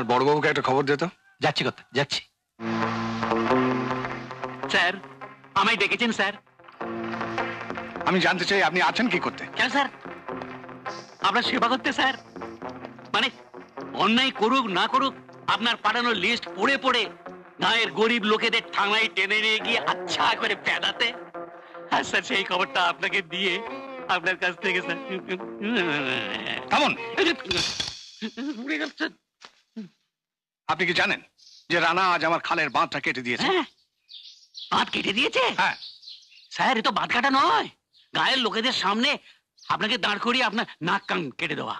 থানার বড়বাবুকে একটা খবর দে তো। যাচ্ছি করতে যাচ্ছি। স্যার আমায় ডেকেছেন স্যার। আমি জানতে চাই আপনি আছেন কি করতে? কেন স্যার? আপনার সেবা করতে স্যার। মানে অন্যায় করুক না করুক আপনার পাঠানোর লিস্ট পড়ে পড়ে গায়ের গরিব লোকেদের ঠাঙায় টেনে নিয়ে গিয়ে আচ্ছা করে পেদাতে আর স্যার সেই খবরটা আপনাকে দিয়ে আপনার কাছ থেকে স্যার। কেমন উড়ে গেল, স্যার। আপনি কি জানেন যে রানা আজ আমার খালের বাঁধটা কেটে দিয়েছে? হ্যাঁ। বাঁধ কেটে দিয়েছে? হ্যাঁ। স্যার এ তো বাঁধ কাটা নয়। গায়ের লোকেদের সামনে আপনাকে দাঁড় করিয়ে আপনার নাক কান কেটে দেওয়া।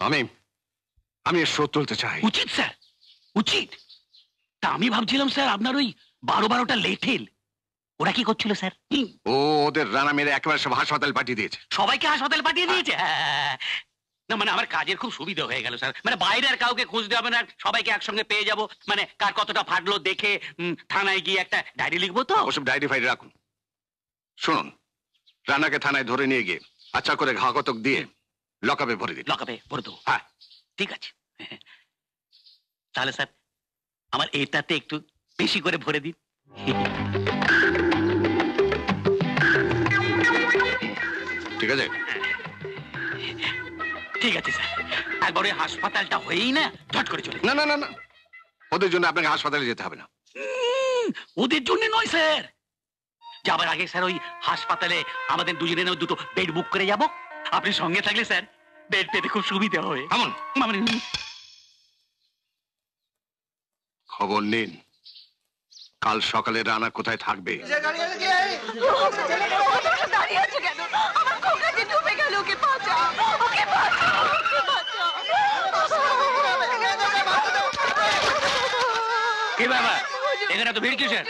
আমি আমি এর শোধ তুলতে চাই। উচিত স্যার। উচিত। তা আমি ভাবছিলাম স্যার আপনার ওই বারো বারোটা লেঠেল। ওরা কি করছিল স্যার? ও ওদের রানা মেরে একেবারে সব হাসপাতাল পাঠিয়ে দিয়েছে। সবাইকে হাসপাতালে পাঠিয়ে দিয়েছে? হ্যাঁ। না মানে আমার কাজের খুব সুবিধা হয়ে গেল স্যার। মানে বাইরে আর কাউকে খুঁজতে হবে না সবাইকে একসঙ্গে পেয়ে যাব। মানে কার কতটা ফাটলো দেখে থানায় গিয়ে একটা ডায়েরি লিখব তো? ওসব ডায়েরি ফাইরি রাখুন। শুনুন রানাকে থানায় ধরে নিয়ে গিয়ে আচ্ছা করে ঘা কতক দিয়ে লকাপে ভরে দিন। লকাপে ভরে দেবো। হ্যাঁ। ঠিক আছে। তাহলে স্যার আমার এটাতে একটু বেশি করে ভরে দিন। ঠিক আছে? ঠিক আছে স্যার। একবার ওই হাসপাতালটা হয়েই না ঝট করে চলে না না না না। ওদের জন্য আপনাকে হাসপাতালে যেতে হবে না। ওদের জন্য নয় স্যার। যাবার আগে স্যার ওই হাসপাতালে আমাদের দুজনের দুটো বেড বুক করে যাব। আপনি সঙ্গে থাকলে স্যার বেড পেতে খুব সুবিধা হবে। এমন মানে খবর নিন। কাল সকালে রানা কোথায় থাকবে দাঁড়িয়ে আছে কেন আমার খোকা যে ডুবে গেল ওকে বাঁচাও ওকে বাঁচাও ওকে বাঁচাও কি বাবা এখানে তো ভিড় কিসের?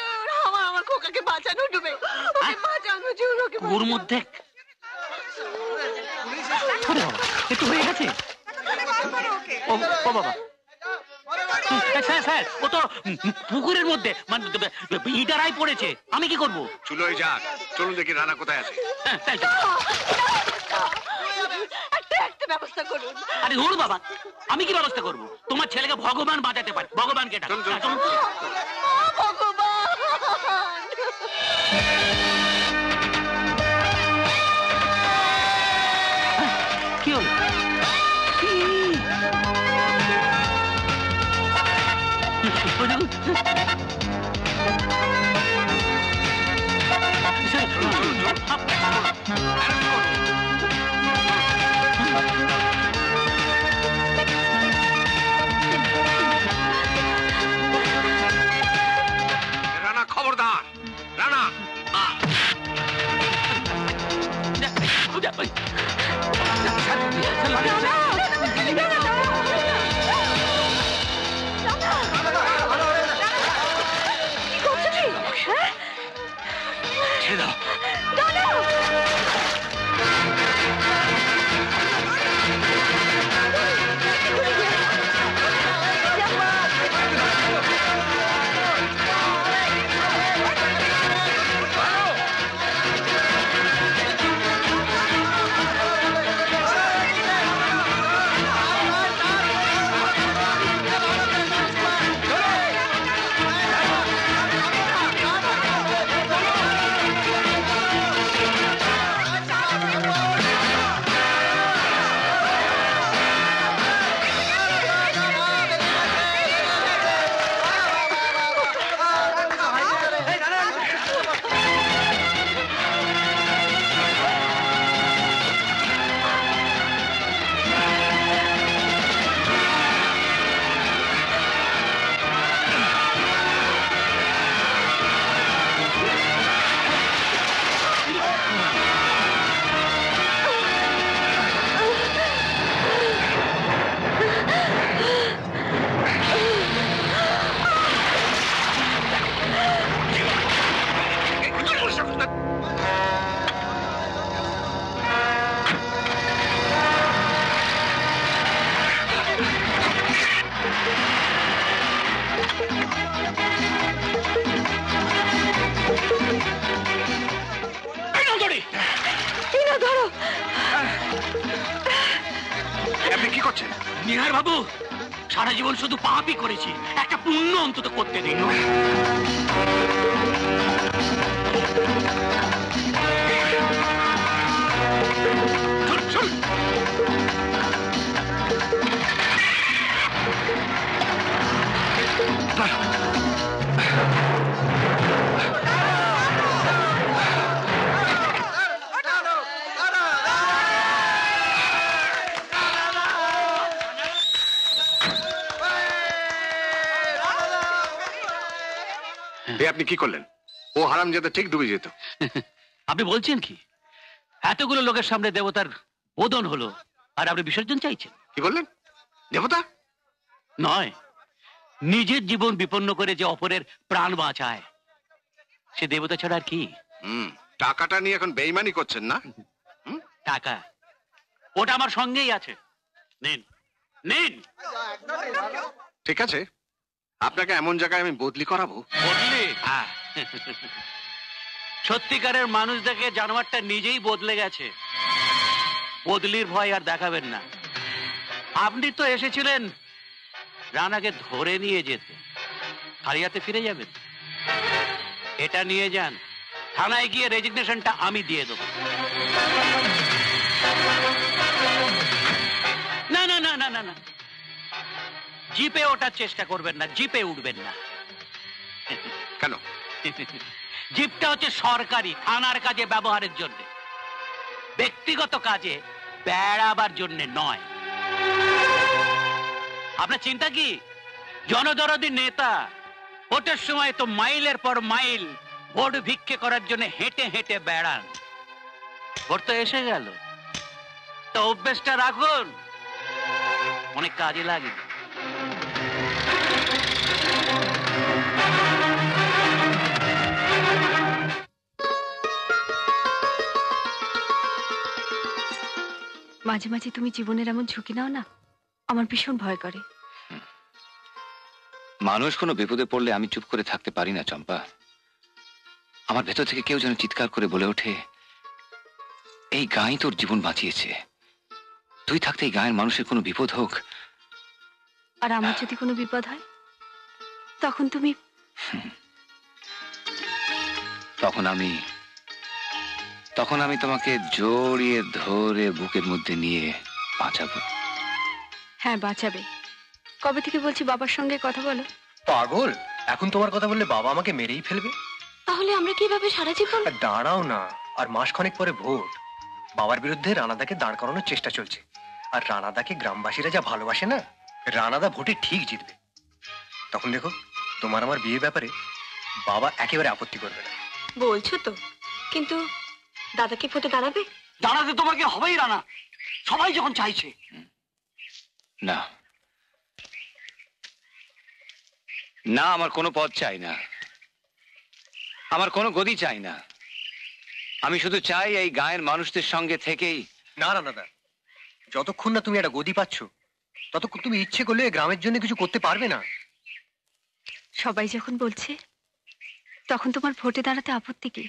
আমার আমার খোকাকে বাঁচানো ডুবে। ওকে বাঁচানো জোর ওকে ওর মধ্যে একটু হয়ে গেছে? ও ও বাবা। স্যার স্যার ও তো পুকুরের মধ্যে মানে ইটারাই পড়েছে। আমি কি করব? চুলোয় যাক চলুন দেখি রানা কোথায় আছে। একটা ব্যবস্থা করুন। আরে ধরু বাবা আমি কি ব্যবস্থা করব? তোমার ছেলেকে ভগবান বাঁচাতে পারে। ভগবানকে ডাকো। চলুন। ভগবান কি হলো? রানা কি করলেন? ও হারাম যাতে ঠিক ডুবে যেত। আপনি বলছেন কি? এতগুলো লোকের সামনে দেবতার বোধন হলো আর আপনি বিসর্জন চাইছেন? কি বললেন দেবতা? নয় নিজের জীবন বিপন্ন করে যে অপরের প্রাণ বাঁচায় সে দেবতা ছাড়া আর কি? হুম টাকাটা নিয়ে এখন বেইমানি করছেন না? টাকা। ওটা আমার সঙ্গেই আছে। নিন। নিন। ঠিক আছে। আপনাকে এমন জায়গায় আমি বদলি করাবো? বদলে? হ্যাঁ। সত্যিকারের মানুষ দেখে জানোয়ারটা নিজেই বদলে গেছে। বদলির ভয় আর দেখাবেন না। আপনি তো এসেছিলেন রানাকে ধরে নিয়ে যেতে। হাতে ফিরে যাবেন। এটা নিয়ে যান। থানায় গিয়ে রেজিগনেশনটা আমি দিয়ে দেবো। জিপে ওঠার চেষ্টা করবেন না জিপে উঠবেন না। কেন? জিপটা হচ্ছে সরকারি থানার কাজে ব্যবহারের জন্য। ব্যক্তিগত কাজে বেড়াবার জন্য নয়। আপনার চিন্তা কি? জনদরদি নেতা ভোটের সময় তো মাইলের পর মাইল ভোট ভিক্ষে করার জন্য হেঁটে হেঁটে বেড়ান। ভোট তো এসে গেল। তো অভ্যেসটা রাখুন। অনেক কাজে লাগে। মাঝে মাঝে তুমি জীবনের এমন ঝুঁকি নাও না আমার ভীষণ ভয় করে। মানুষ কোনো বিপদে পড়লে আমি চুপ করে থাকতে পারি না চম্পা। আমার ভেতর থেকে কেউ যেন চিৎকার করে বলে ওঠে এই গাঁই তোর জীবন বাঁচিয়েছে। তুই থাকতে এই গায়ের মানুষের কোনো বিপদ হোক। আর আমার যদি কোনো বিপদ হয় তখন তুমি তখন আমি তখন আমি তোমাকে জড়িয়ে ধরে বুকের মধ্যে নিয়ে বাঁচাবো। হ্যাঁ বাঁচাবে। কবে থেকে বলছি বাবার সঙ্গে কথা বলো? পাগল? এখন তোমার কথা বললে বাবা আমাকে মেরেই ফেলবে? তাহলে আমরা কীভাবে সারা জীবন দাঁড়াও না আর মাসখানেক পরে ভোট। বাবার বিরুদ্ধে রানাদাকে দাঁড় করানোর চেষ্টা চলছে। আর রানাদাকে গ্রামবাসীরা যা ভালোবাসে না রানাদা ভোটে ঠিক জিতবে। তখন দেখো তোমার আমার বিয়ে ব্যাপারে বাবা একেবারে আপত্তি করবে না। বলছো তো কিন্তু দাদা কি ভোটে দাঁড়াবে? দাঁড়াতে তোমাকে হবেই রানা। সবাই যখন চাইছে। না। না আমার কোনো পদ চাই না। আমার কোনো গদি চাই না। আমি শুধু চাই এই গায়ের মানুষদের সঙ্গে থেকেই। না রানাদা যতক্ষণ না তুমি একটা গদি পাচ্ছ ততক্ষণ তুমি ইচ্ছে করলে এই গ্রামের জন্য কিছু করতে পারবে না। সবাই যখন বলছে তখন তোমার ভোটে দাঁড়াতে আপত্তি কি?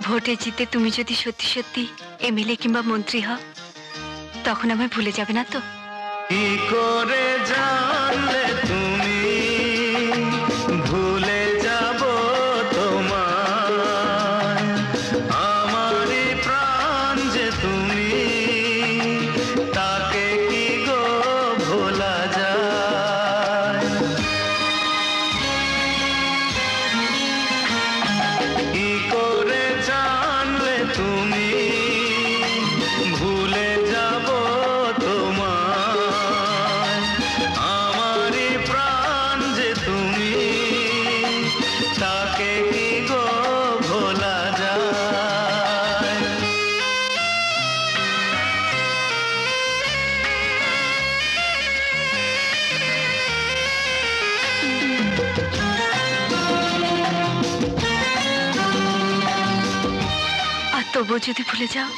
ভোটে জিতে তুমি যদি সত্যি সত্যি এমএলএ কিংবা মন্ত্রী হও, তখন আমায় ভুলে যাবে না তো? কি করে জানলে তুমি? যদি ভুলে যাও।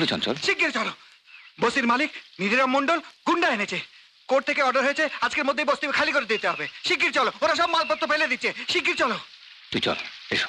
হলো চঞ্চল। শিগগির চলো। বস্তির মালিক নিধিরাম মন্ডল গুন্ডা এনেছে। কোর্ট থেকে অর্ডার হয়েছে আজকের মধ্যেই বস্তি খালি করে দিতে হবে। শিগগির চলো ওরা সব মালপত্র ফেলে দিচ্ছে। শিগগির চলো। তুই চল এসো।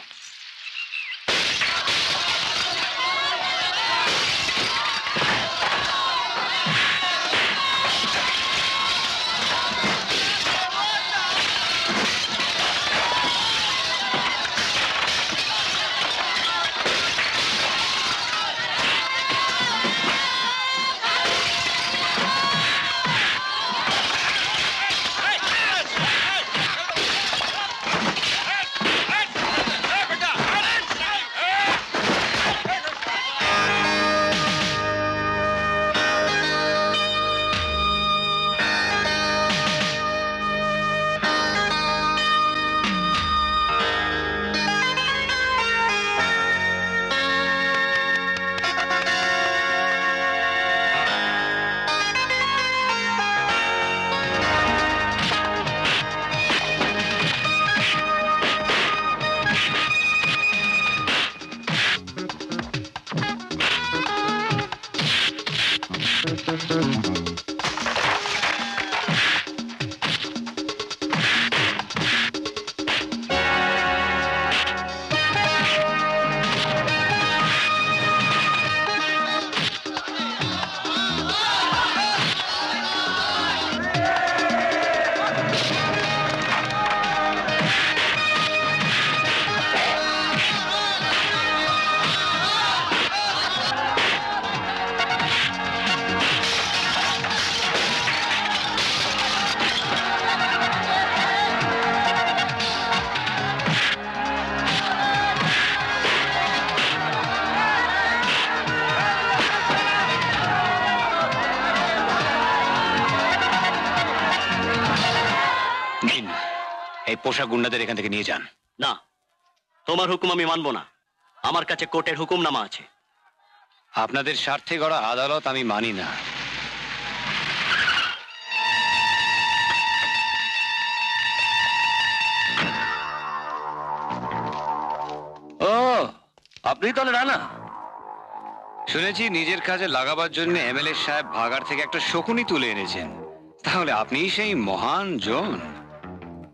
এই গুন্ডাদের এখান থেকে নিয়ে যান। না তোমার হুকুম আমি মানবো না। আমার কাছে কোর্টের হুকুমনামা আছে। আপনাদের স্বার্থে গড়া আদালত আমি মানি না। ও আপনি তাহলে রানা। শুনেছি নিজের কাজে লাগাবার জন্য এমএলএ সাহেব ভাগার থেকে একটা শকুনি তুলে এনেছেন। তাহলে আপনি সেই মহান জন।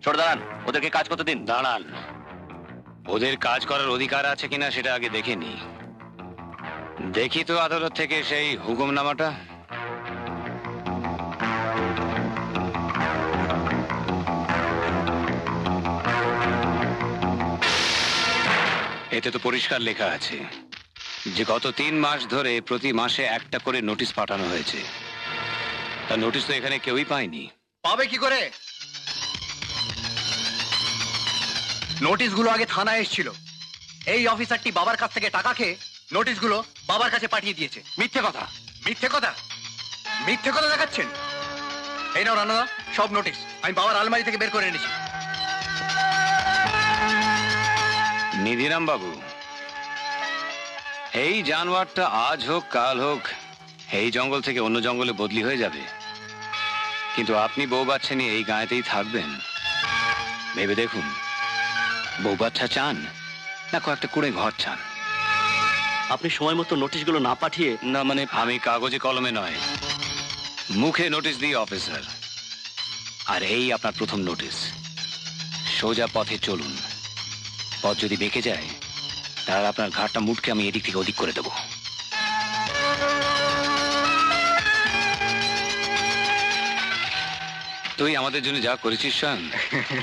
ছোট দাঁড়ান ওদেরকে কাজ করতে দিন। দাঁড়ান। ওদের কাজ করার অধিকার আছে কিনা সেটা আগে দেখে নি। দেখি তো আদালত থেকে সেই হুকুমনামাটা। এতে তো পরিষ্কার লেখা আছে যে গত তিন মাস ধরে প্রতি মাসে একটা করে নোটিশ পাঠানো হয়েছে। তার নোটিশ তো এখানে কেউই পায়নি। পাবে কি করে? নোটিশগুলো আগে থানায় এসেছিল। এই অফিসারটি বাবার কাছ থেকে টাকা খেয়ে নোটিশগুলো বাবার কাছে পাঠিয়ে দিয়েছে। মিথ্যে কথা। মিথ্যে কথা। মিথ্যে কথা দেখাচ্ছেন? এই নাও রানাদা সব নোটিশ। আমি বাবার আলমারি থেকে বের করে এনেছি। নিধিরাম বাবু, এই জানোয়ারটা আজ হোক, কাল হোক, এই জঙ্গল থেকে অন্য জঙ্গলে বদলি হয়ে যাবে। কিন্তু আপনি বউ বাচ্চা নিয়ে এই গাঁয়েতেই থাকবেন। ভেবে দেখুন। বউ বাচ্চা চান? না কয়েকটা কুড়ে ঘর চান। আপনি সময় মতো নোটিশগুলো না পাঠিয়ে না মানে আমি কাগজে কলমে নয়। মুখে নোটিশ দিই অফিসার। আর এই আপনার প্রথম নোটিশ। সোজা পথে চলুন। পথ যদি বেঁকে যায় তাহলে আপনার ঘাটটা মুটকে আমি এদিক থেকে ওদিক করে দেবো। তুই আমাদের জন্য যা করেছিস শান।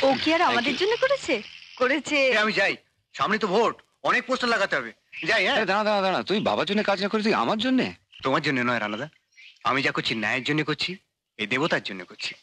ও কি আর আমাদের জন্য করেছে? করেছে। আমি যাই। সামনে তো ভোট। অনেক পোস্টার লাগাতে হবে। যাই হ্যাঁ। দাঁড়া দাঁড়া দাঁড়া। তুই বাবার জন্য কাজ না করিস তুই আমার জন্য? তোমার জন্য নয় রানাদা। আমি যা করছি ন্যায়ের জন্য করছি এই দেবতার জন্য করছি।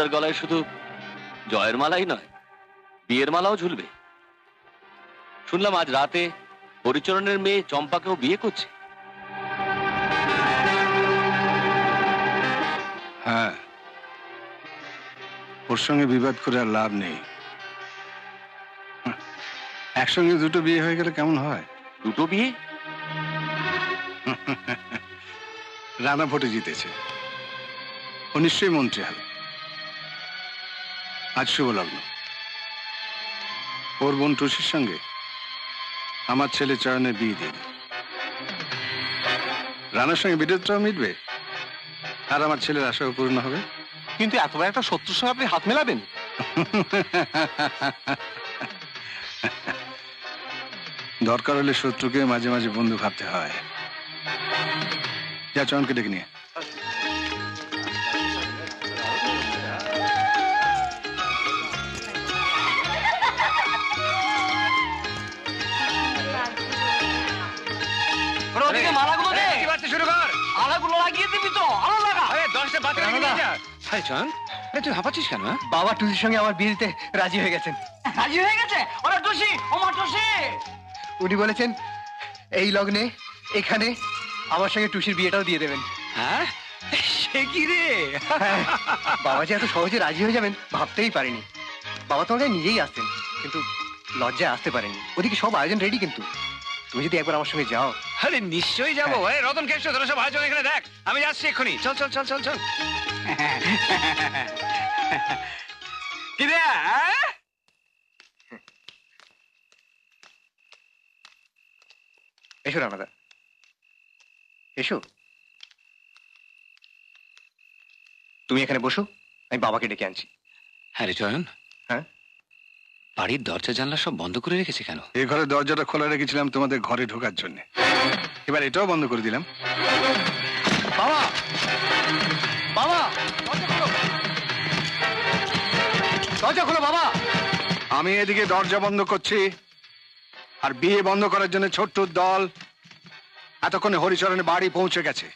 দেবতার গলায় শুধু জয়ের মালাই নয় বিয়ের মালাও ঝুলবে। শুনলাম আজ রাতে হরিচরণের মেয়ে চম্পাকেও বিয়ে করছে। হ্যাঁ ওর সঙ্গে বিবাদ করে আর লাভ নেই। একসঙ্গে দুটো বিয়ে হয়ে গেলে কেমন হয়? দুটো বিয়ে? রানা ভোটে জিতেছে। ও নিশ্চয়ই মন্ত্রী হবে। আজ শুভ লগ্ন ওর বোন টুসির সঙ্গে আমার ছেলে চয়নের বিয়ে দিয়ে। রানার সঙ্গে বিরোধটাও মিটবে আর আমার ছেলের আশাও পূর্ণ হবে। কিন্তু এত বড় একটা শত্রুর সঙ্গে আপনি হাত মেলাবেন? দরকার হলে শত্রুকে মাঝে মাঝে বন্ধু ভাবতে হয়। যা চয়নকে ডেকে নিয়ে। দশটা বাচ্চা নিয়ে যা হাই চন আরে তুই হাঁপাচ্ছিস কেন হ্যাঁ? বাবা টুসির সঙ্গে আমার বিয়ে দিতে রাজি হয়ে গেছেন। রাজি হয়ে গেছে? ওরা টুসি ওমা টুসি। উনি বলেছেন এই লগ্নে এখানে আমার সঙ্গে টুসির বিয়েটাও দিয়ে দেবেন। হ্যাঁ? সে কি রে? হ্যাঁ, বাবা যে এত সহজে রাজি হয়ে যাবেন ভাবতেই পারিনি। বাবা তোমাকে নিজেই আসতেন কিন্তু লজ্জায় আসতে পারেনি। ওদিকে সব আয়োজন রেডি কিন্তু। তুমি যদি একবার আমার সঙ্গে যাও। আরে নিশ্চয়ই যাব। আরে রতন কেষ্ট তোরা সব আয়োজন এখানে দেখ। আমি যাচ্ছি এক্ষুনি। চল চল চল চল চল। কি রে হ্যাঁ? এসো রানাদা এসো। তুমি এখানে বসো আমি বাবাকে ডেকে আনছি। হ্যাঁ রে চয়ন। হ্যাঁ? বাড়ির দরজা জানলা সব বন্ধ করে রেখেছে কেন? এই ঘরের দরজাটা খোলা রেখেছিলাম তোমাদের ঘরে ঢোকার জন্য। এবার এটাও বন্ধ করে দিলাম। বাবা! বাবা! দরজা খোলো! বাবা! আমি এদিকে দরজা বন্ধ করছি, আর বিয়ে বন্ধ করার জন্য ছোট্ট দল এতক্ষণে হরিচরণে বাড়ি পৌঁছে গেছে।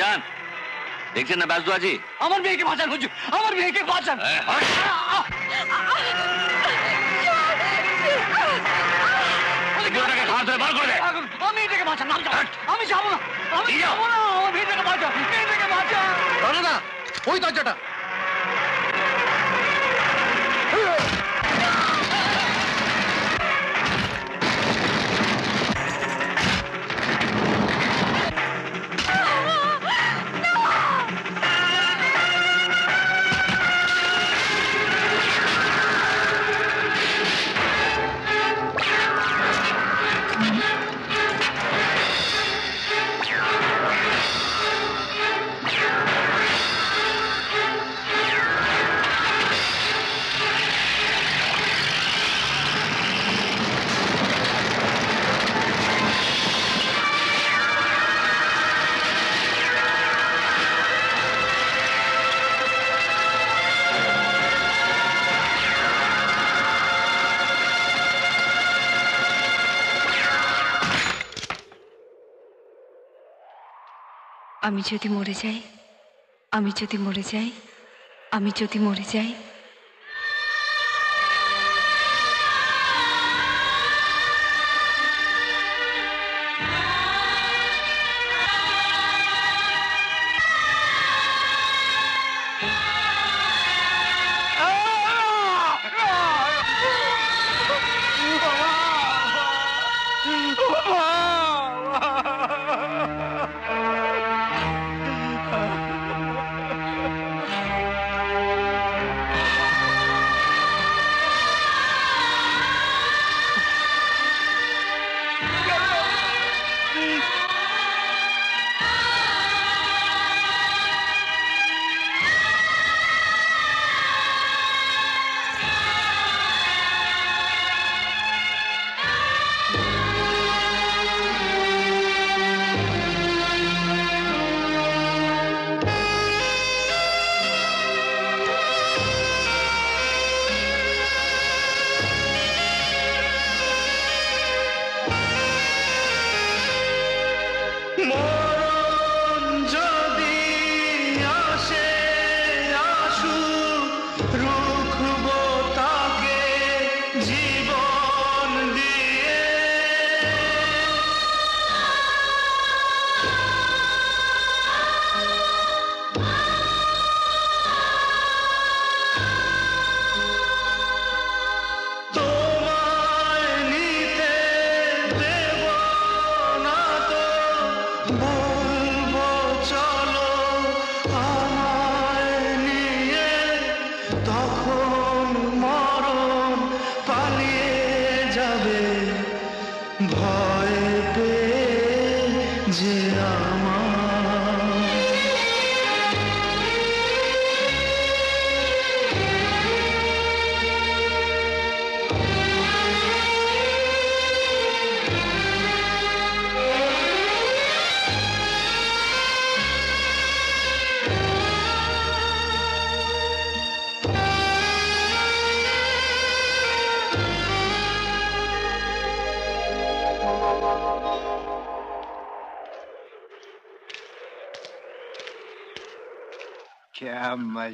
যান। দেখছেন না ব্যস্ত আছি? আমার মেয়েকে বাঁচান হুজুর আমার মেয়েকে বাঁচান। আমি এটাকে বাঁচান আমি যাব না। আমি যাব না। না আমার মেয়েটাকে বাঁচান। মেয়েটাকে বাঁচান। রানাদা ওই দরজাটা। আমি যদি মরে যাই আমি যদি মরে যাই আমি যদি মরে যাই।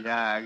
yeah.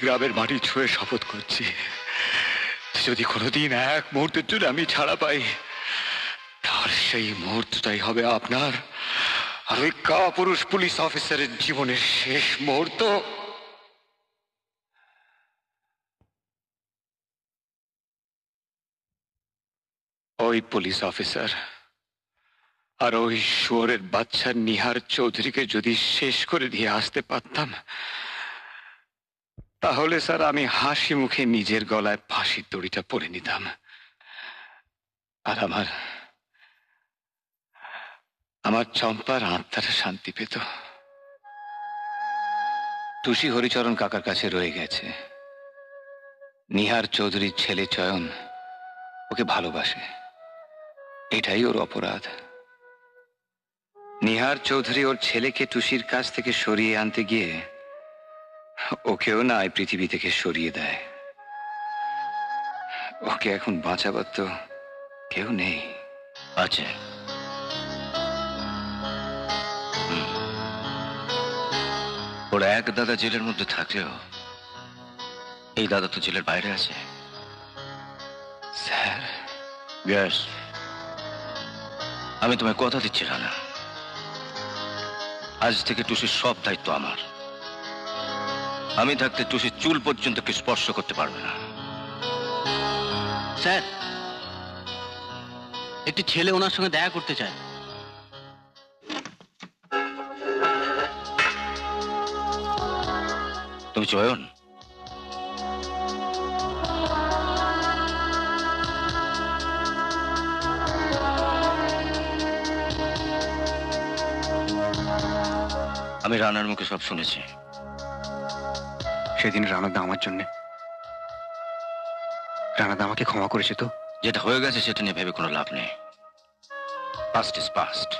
গ্রামের মাটি ছুঁয়ে শপথ করছি। যদি কোনোদিন এক মুহূর্তের জন্য আমি ছাড়া পাই তার সেই মুহূর্তটাই হবে আপনার। আর ওই কাপুরুষ পুলিশ অফিসারের জীবনের শেষ মুহূর্ত। ওই পুলিশ অফিসার আর ওই শুয়োরের বাচ্চা নিহার চৌধুরীকে যদি শেষ করে দিয়ে আসতে পারতাম তাহলে স্যার, আমি হাসি মুখে নিজের গলায় ফাঁসির দড়িটা পরে নিতাম। আর আমার আমার চম্পার আত্মাটা শান্তি পেত। টুসি হরিচরণ কাকার কাছে রয়ে গেছে। নিহার চৌধুরীর ছেলে চয়ন ওকে ভালোবাসে। এটাই ওর অপরাধ। নিহার চৌধুরী ওর ছেলেকে টুসির কাছ থেকে সরিয়ে আনতে গিয়ে ওকেও না এই পৃথিবী থেকে সরিয়ে দেয়। ওকে এখন বাঁচাবার তো কেউ নেই। আছে। ওর এক দাদা জেলের মধ্যে থাকলেও এই দাদা তো জেলের বাইরে আছে। স্যার। ব্যাস আমি তোমায় কথা দিচ্ছি রানা। আজ থেকে টুসির সব দায়িত্ব আমার। আমি থাকতে টুসির চুল পর্যন্ত কেউ স্পর্শ করতে পারবে না। স্যার, একটি ছেলে ওনার সঙ্গে দেখা করতে চায়। তুমি চয়ন আমি রানার মুখে সব শুনেছি। সেদিন রানাদা আমার জন্য। রানাদা আমাকে ক্ষমা করেছে তো? যেটা হয়ে গেছে সেটা নিয়ে ভেবে কোনো লাভ নেই। পাস্ট ইজ পাস্ট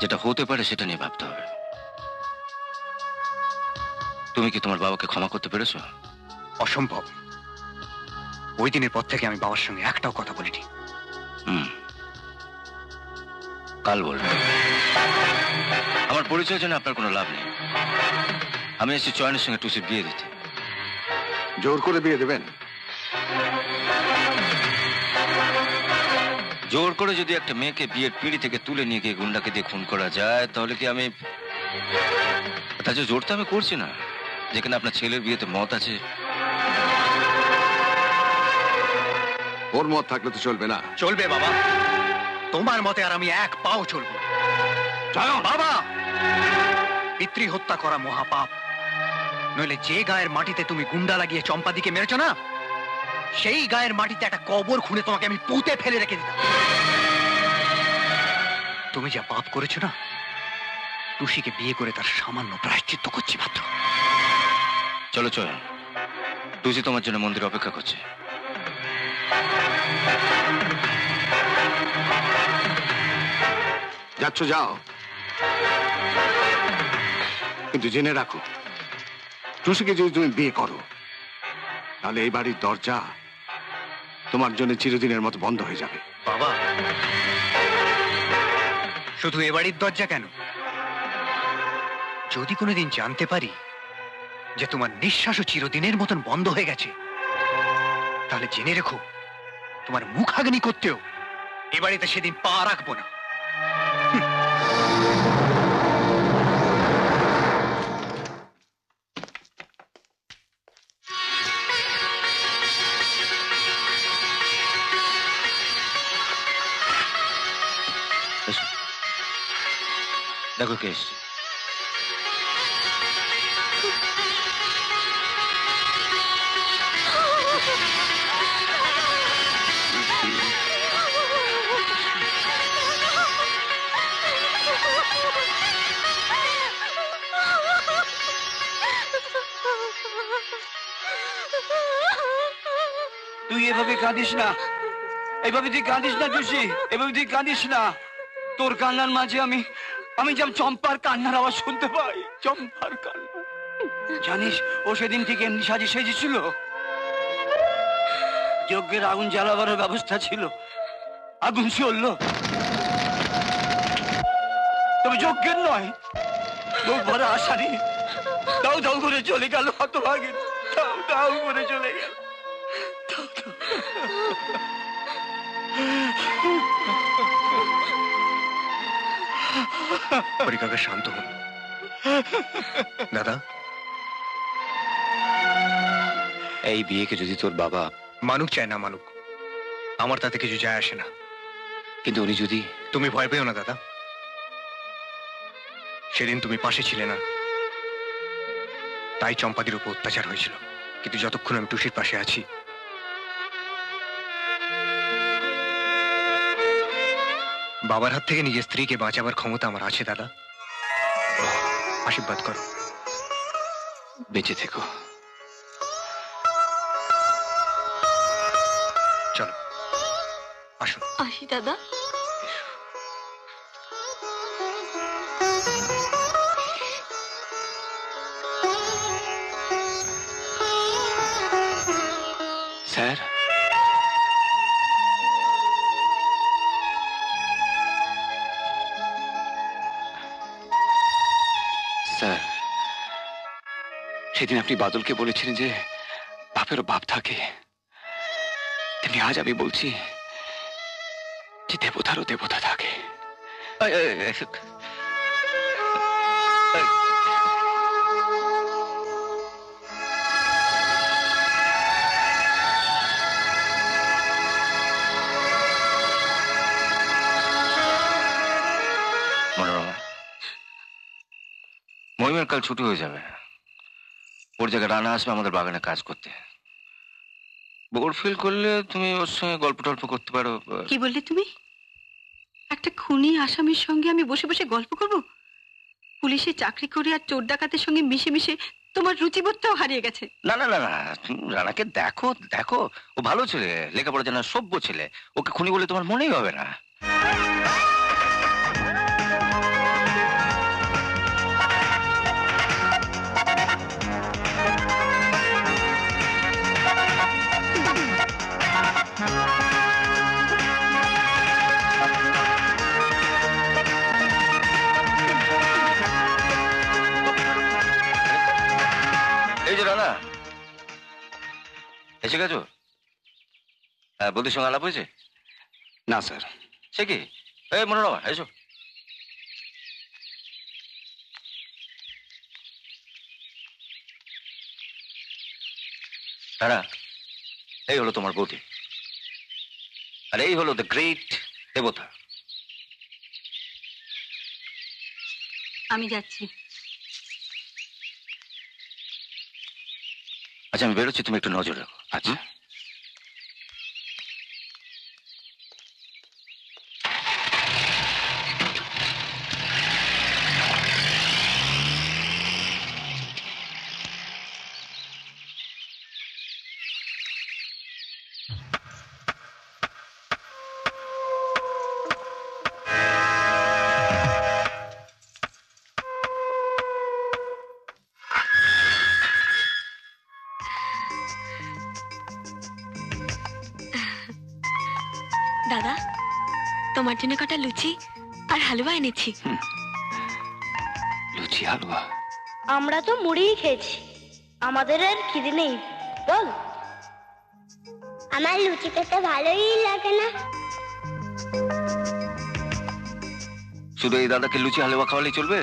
যেটা হতে পারে সেটা নিয়ে ভাবতে হবে। তুমি কি তোমার বাবাকে ক্ষমা করতে পেরেছ? অসম্ভব। ওই দিনের পর থেকে আমি বাবার সঙ্গে একটাও কথা বলিনি। হুম। কাল বলবে। আমার পরিচয় জন্য আপনার কোনো লাভ নেই। আমি এসেছি চয়নের সঙ্গে টুসির বিয়ে দিতে জোর করে বিয়ে দেবেন? জোর করে যদি একটা মেয়েকে বিয়ের পিড়ি থেকে তুলে নিয়ে গিয়ে গুন্ডাকে দিয়ে খুন করা যায় তাহলে কি আমি তাছাড়া জোর তো আমি করছি না। যেখানে আপনার ছেলের বিয়েতে মত আছে। ওর মত থাকলে তো চলবে না। চলবে বাবা। তোমার মতে আর আমি এক পাও চলবো। বাবা! পিতৃ হত্যা করা মহাপাপ। নইলে যে গায়ের মাটিতে তুমি গুন্ডা লাগিয়ে চম্পাদিকে মেরেছ না, সেই গায়ের মাটিতে একটা কবর খুঁড়ে তোমাকে আমি পুঁতে ফেলে রেখে দিতাম। তুমি যা পাপ করেছ না টুসিকে বিয়ে করে তার সামান্য প্রায়শ্চিত্ত করছি মাত্র। চলো চয়ন টুসি তোমার জন্য মন্দির অপেক্ষা করছে যাচ্ছ, যাও। কিন্তু জেনে রাখো টুসিকে যদি তুমি বিয়ে করো, তাহলে এই বাড়ির দরজা তোমার জন্য চিরদিনের মতো বন্ধ হয়ে যাবে। বাবা, শুধু এ বাড়ির দরজা কেন? যদি কোনোদিন জানতে পারি যে তোমার নিঃশ্বাসও চিরদিনের মতন বন্ধ হয়ে গেছে, তাহলে জেনে রেখো, তোমার মুখাগ্নি করতেও এ বাড়িতে সেদিন পা রাখব না। এসছে। তুই এভাবে কাঁদিস না। এভাবে তুই কাঁদিস না টুসি এভাবে তুই কাঁদিস না। তোর কান্নার মাঝে আমি আমি যেমন চম্পার কান্নার আওয়াজ শুনতে পাই, চম্পার কান্না। জানিস, ও সেদিন ঠিক এমনি সাজি সেজেছিল? যজ্ঞের আগুন জ্বালাবার ব্যবস্থা ছিল। আগুন চলল তবে যজ্ঞের নয় মুখ ভরা আশা নিয়ে দাও দাও করে চলে গেল, হতভাগে। দাও দাও করে চলে গেল। পরিকাকা শান্ত হন। দাদা? এই বিয়েকে যদি তোর বাবা মানুক চায় না মানুক। আমার তাতে কিছু যায় আসে না। কিন্তু উনি যদি তুমি ভয় পেও না দাদা। সেদিন তুমি পাশে ছিলে না। তাই চম্পাদির উপর অত্যাচার হয়েছিল। কিন্তু যতক্ষণ আমি টুসির পাশে আছি বাবার হাত থেকে নিজের স্ত্রীকে বাঁচাবার ক্ষমতা আমার আছে দাদা আশীর্বাদ করো বেঁচে থেকো চলো আসুন আসি দাদা স্যার স্যার সেদিন আপনি বাদলকে বলেছিলেন যে বাপেরও বাপ থাকে। তেমনি আজ আমি বলছি যে দেবতারও দেবতা থাকে। মনোরমা, মহিমের কাল ছুটি হয়ে যাবে। ওর জায়গায় রানা আসবে আমাদের বাগানে কাজ করতে। বোর ফিল করলে তুমি ওর সঙ্গে গল্প টল্প করতে পারো। কি বললে তুমি? একটা খুনি আসামির সঙ্গে আমি বসে বসে গল্প করব? পুলিশে চাকরি করে আর চোর ডাকাতের সঙ্গে মিশে মিশে তোমার রুচিবোধটাও হারিয়ে গেছে। না না না না তুমি রানাকে দেখো দেখো। ও ভালো ছেলে লেখাপড়া জানা সভ্য ছেলে। ওকে খুনি বলে তোমার মনেই হবে না। এসে গেছো? হ্যাঁ বন্ধুর সঙ্গে আলাপ হয়েছে? না স্যার। সে কি? এই মনোরমা এসো। রানা এই হলো তোমার বৌদি। আর এই হলো দ্য গ্রেট দেবতা। আমি যাচ্ছি। আচ্ছা আমি বেরোচ্ছি তুমি একটু নজর রাখো। আচ্ছা এনেছি লুচি হালুয়া। আমরা তো মুড়িই খেয়েছি। আমাদের আর খিদে নেই। বল। আমার লুচি খেতে ভালোই লাগে না। শুধু এই দাদাকে লুচি হালুয়া খাওয়ালেই চলবে?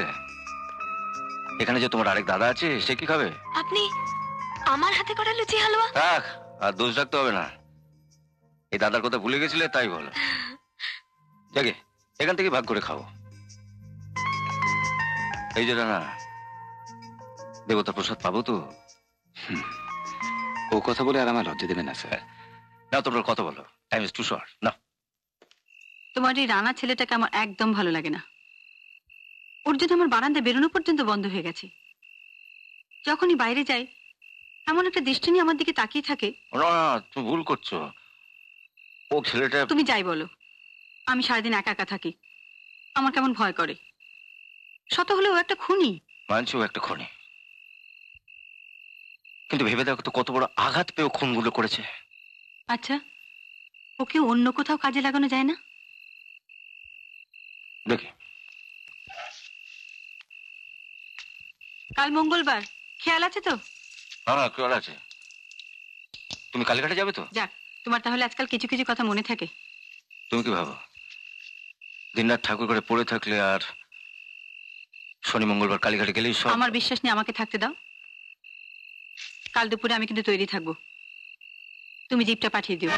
এখানে যে তোমার আরেক দাদা আছে সে কি খাবে? আপনি আমার হাতে করা লুচি হালুয়া? থাক আর দোষ রাখতে হবে না। এই দাদার কথা ভুলে গেছিলে তাই বলো। যাকে এখান থেকে ভাগ করে খাও। এই যে না দেবতা প্রসাদ পাবো তো? ও কথা বলে আর আমার লজ্জা দেবে না স্যার। না তোমরা কথা বলো। টাইম ইজ টু শর্ট না তোমার এই রানা ছেলেটাকে আমার একদম ভালো লাগে না। ওর জন্য আমার বারান্দায় বেরোনো পর্যন্ত বন্ধ হয়ে গেছে। যখনই বাইরে যাই এমন একটা দৃষ্টি নিয়ে আমার দিকে তাকিয়ে থাকে। না তুমি ভুল করছ। ও ছেলেটা তুমি যাই বলো। আমি সারাদিন একা একা থাকি। আমার কেমন ভয় করে। শত হলেও একটা খুনি। মানছি ও একটা খনি। কিন্তু ভেবে দেখো তো কত বড় আঘাত পেয়ে ও খুনগুলো করেছে। আচ্ছা ওকে অন্য কোথাও কাজে লাগানো যায় না? দেখি। কাল মঙ্গলবার। খেয়াল আছে তো? হ্যাঁ কেউ আছে। তুমি কালীঘাটে যাবে তো? যাক তোমার তাহলে আজকাল কিছু কিছু কথা মনে থাকে। তুমি কি ভাবো? দিনরাত ঠাকুর করে পড়ে থাকলে আর শনি, মঙ্গলবার কালীঘাটে গেলেই সব আমার বিশ্বাস নেই, আমাকে থাকতে দাও। কাল দুপুরে আমি কিন্তু তৈরি থাকব। তুমি জিপটা পাঠিয়ে দিও।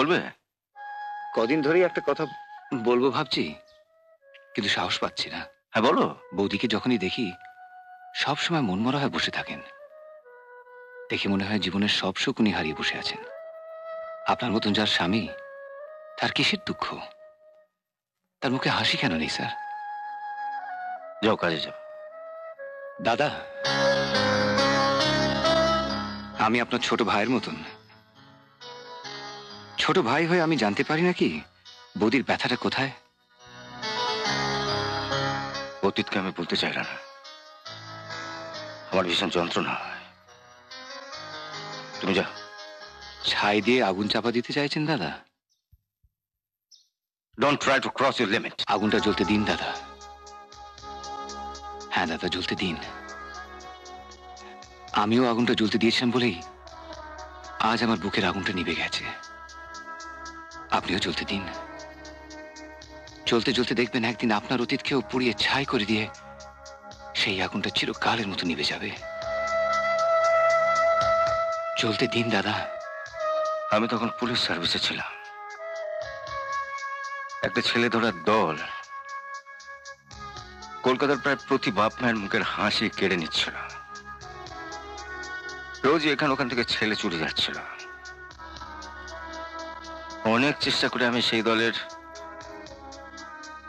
বলবে? কদিন ধরেই একটা কথা বলব ভাবছি কিন্তু সাহস পাচ্ছি না। হ্যাঁ বলো। বৌদিকে যখনই দেখি সব সময় মনমরা হয়ে বসে থাকেন। দেখে মনে হয় জীবনের সব সুখ উনি হারিয়ে বসে আছেন। আপনার মতন যার স্বামী তার কিসের দুঃখ? তার মুখে হাসি কেন নেই স্যার? যাও কাজে যাও। দাদা আমি আপনার ছোট ভাইয়ের মতন ছোট ভাই হয়ে আমি জানতে পারি নাকি? বৌদির ব্যথাটা কোথায়? অতীতকে আমি বলতে চাই না আমার ভীষণ যন্ত্রণা হয়। তুমি যাও। ছাই দিয়ে আগুন চাপা দিতে চাইছেন দাদা? Don't try to cross your limit আগুনটা জ্বলতে দিন দাদা। হ্যাঁ দাদা জ্বলতে দিন। আমিও আগুনটা জ্বলতে দিয়েছিলাম বলেই আজ আমার বুকের আগুনটা নিভে গেছে। আপনিও জ্বলতে দিন। চলতে চলতে দেখবেন একদিন আপনার অতীতকেও পুড়িয়ে ছাই করে দিয়ে সেই আগুনটা চিরকালের মতো নিভে যাবে। চলতে দিন, দাদা। আমি তখন পুলিশ সার্ভিসে ছিলাম। একটা ছেলে ধরার দল কলকাতার প্রায় প্রতি বাপ মায়ের মুখের হাসি কেড়ে নিচ্ছিল। রোজ এখান ওখান থেকে ছেলে চুরি যাচ্ছিল। অনেক চেষ্টা করে আমি সেই দলের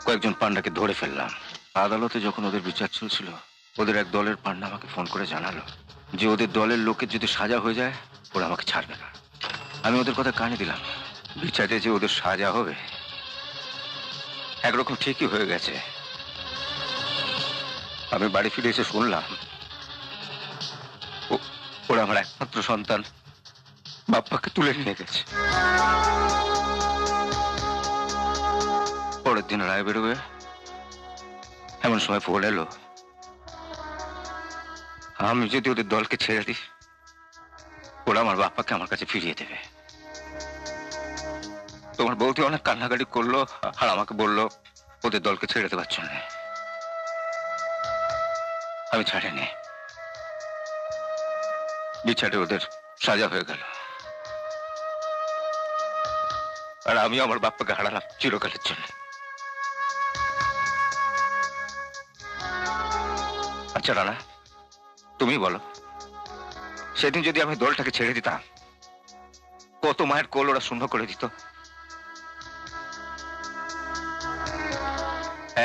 কয়েকজন পান্ডাকে ধরে ফেললাম। আদালতে যখন ওদের বিচার চলছিল, ওদের এক দলের পান্ডা আমাকে ফোন করে জানালো যে ওদের দলের লোকের যদি সাজা হয়ে যায়, ওরা আমাকে ছাড়বে না। আমি ওদের কথা কানে দিলাম। বিচারে যে ওদের সাজা হবে, একরকম ঠিকই হয়ে গেছে। আমি বাড়ি ফিরে এসে শুনলাম ওরা আমার একমাত্র সন্তান। বাপ্পাকে তুলে নিয়ে গেছে পরের দিন রায় বেরোবে এমন সময় ফোন এলো আমি যদি ওদের দলকে ছেড়ে দিই ওরা আমার বাপ্পাকে আমার কাছে ফিরিয়ে দেবে তোমার বৌদি অনেক কান্নাকাটি করল আর আমাকে বলল ওদের দলকে ছেড়ে দেওয়ার জন্য আমি ছাড়িনি বিচারে ওদের সাজা হয়ে গেল আর আমি আমার বাপ্পাকে হারালাম চিরকালের জন্য। আচ্ছা রানা, তুমি বলো, সেদিন যদি আমি দলটাকে ছেড়ে দিতাম, কত মায়ের কোল ওরা শূন্য করে দিত?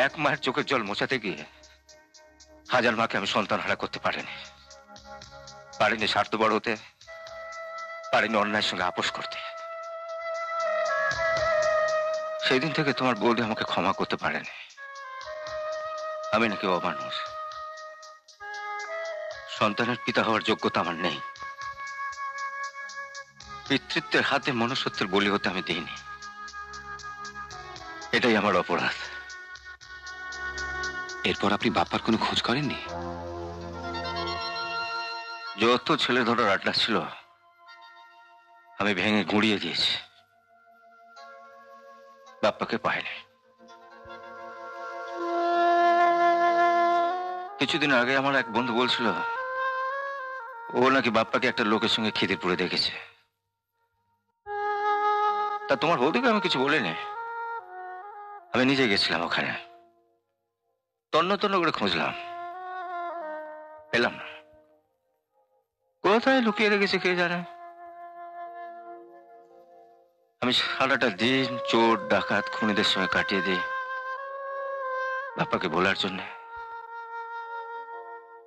এক মায়ের চোখের জল মোছাতে গিয়ে হাজার মাকে আমি সন্তান হারা করতে পারিনি। পারিনি স্বার্থপর হতে, পারিনি অন্যায়ের সঙ্গে আপোষ করতে। সেই দিন থেকে তোমার বৌদি আমাকে ক্ষমা করতে পারেনি। আমি নাকি অমানুষ। সন্তানের পিতা হওয়ার যোগ্যতা আমার নেই। পিতৃত্বের হাতে মনুষ্যত্বের বলি হতে আমি দিইনি। এটাই আমার অপরাধ। এরপর আপনি বাপ্পার কোনো খোঁজ করেননি? যত ছেলে ধরার আড্ডা ছিল, আমি ভেঙে গুঁড়িয়ে দিয়েছি। বাপ্পাকে পাইনি কিছুদিন আগে আমার এক বন্ধু বলছিল, ও নাকি বাপ্পাকে একটা লোকের সঙ্গে খিদিরপুরে দেখেছে। তা তোমার বৌদিকে আমি কিছু বলিনি। আমি নিজে গেছিলাম ওখানে। তন্ন তন্ন করে খুঁজলাম। পেলাম না। কোথায় লুকিয়ে রেখেছে কে জানে? আমি সারাটা দিন চোর, ডাকাত, খুনিদের সঙ্গে কাটিয়ে দিই বাপ্পাকে বলার জন্য।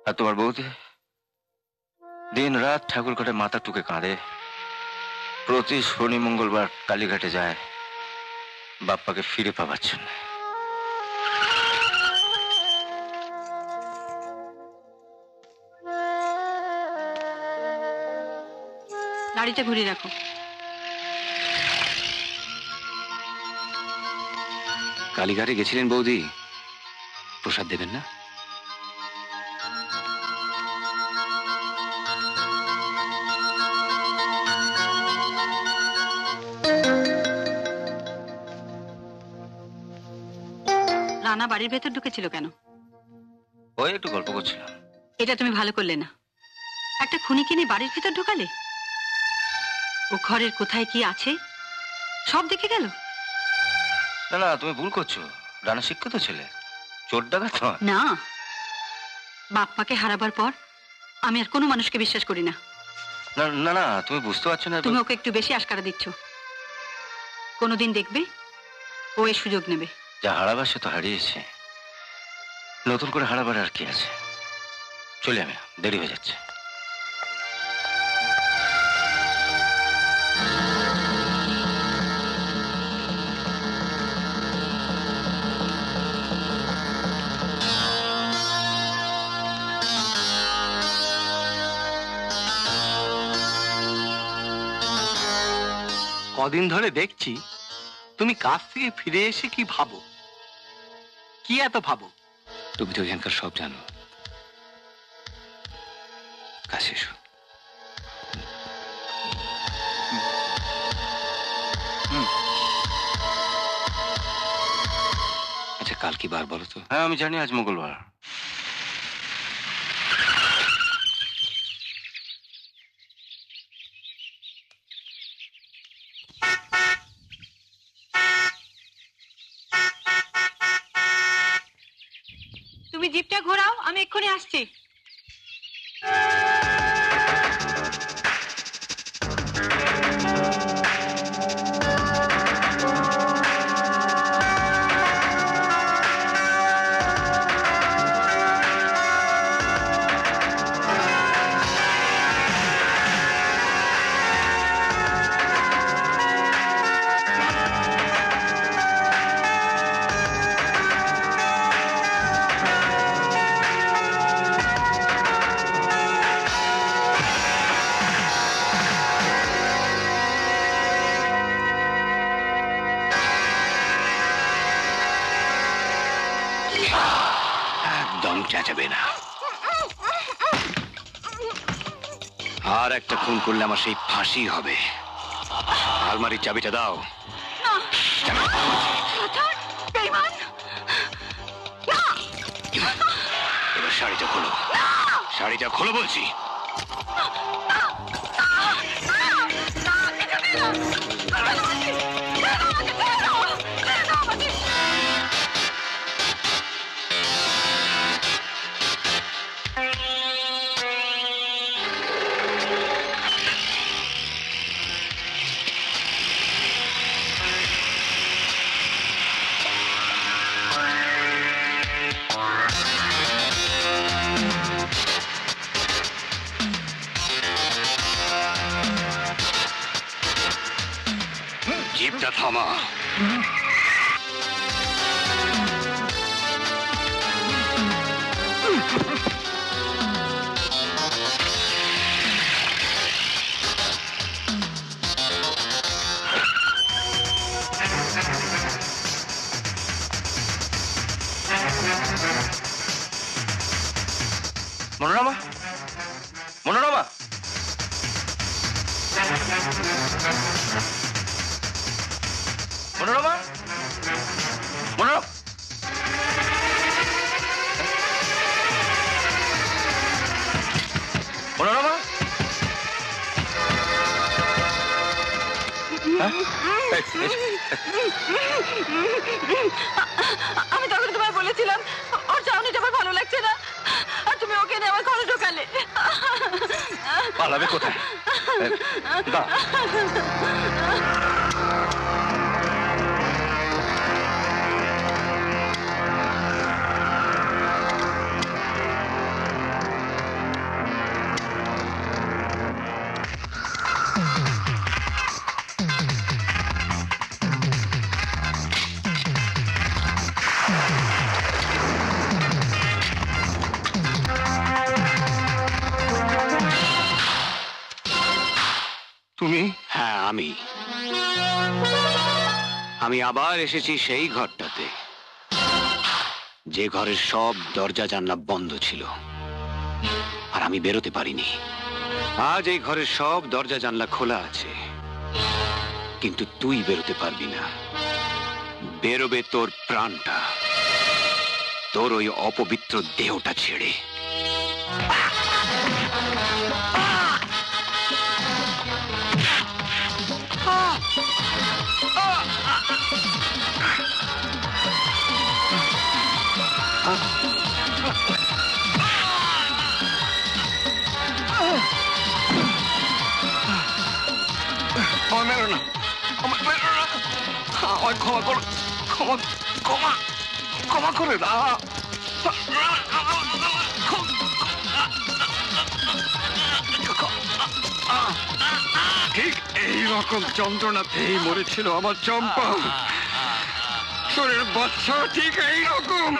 আর তোমার বৌদি? দিন রাত ঠাকুর ঘাটে মাথা টুকে কাঁদে। প্রতি শনি, মঙ্গলবার কালীঘাটে যায় বাপ্পাকে ফিরে পাবার জন্য। গাড়িটা ঘুরিয়ে রাখো। কালীঘাটে গেছিলেন বৌদি। প্রসাদ দেবেন না? রানা বাড়ির ভেতর ঢুকেছিল কেন? ওই একটু গল্প করছিলাম। এটা তুমি ভালো করলে না। একটা খুনি কিনে বাড়ির ভিতর ঢোকালে? ও ঘরের কোথায় কি আছে? সব দেখে গেল? না না তুমি ভুল করছ। রানা শিক্ষিত ছেলে। চোর ডাকাত নয়। না। মাকে হারাবার পর আমি আর কোনো মানুষকে বিশ্বাস করি না। না না না তুমি বুঝতে পারছ না তুমি ওকে একটু বেশি আশকারা দিচ্ছ। কোনোদিন দেখবে ও এই সুযোগ নেবে। যা হারাবার সে তো হারিয়েছে। নতুন করে হারাবার আর কি আছে? চলে আমি দেরি হয়ে যাচ্ছে। কদিন ধরে দেখছি তুমি কাজ থেকে ফিরে এসে কি ভাবো? কি এত ভাবো? তুমি তো এখানকার সব জানো। কাছে এসো আচ্ছা কাল কি বার বলো তো? হ্যাঁ আমি জানি আজ মঙ্গলবার তুমি জিপটা ঘোরাও আমি এক্ষুনি আসছি। ফাঁসি হবে আলমারির চাবিটা দাও এবার শাড়িটা খোলো শাড়িটা খোলো বলছি থামা মনোরমা আবার এসেছি সেই ঘরটাতে। যে ঘরের সব দরজা জানলা বন্ধ ছিল। আর আমি বেরোতে পারিনি। আজ এই ঘরের সব দরজা জানলা খোলা আছে। কিন্তু তুই বেরোতে পারবি না। বেরোবে তোর প্রাণটা। তোর ওই অপবিত্র দেহটা ছেড়ে। না। না। ক্ষমা করো। ক্ষমা ক্ষমা ক্ষমা করে দাও। ঠিক। রকম যন্ত্রণাতেই মরেছিল আমার চম্পা। শরীর বাচ্চা ঠিক এই রকম।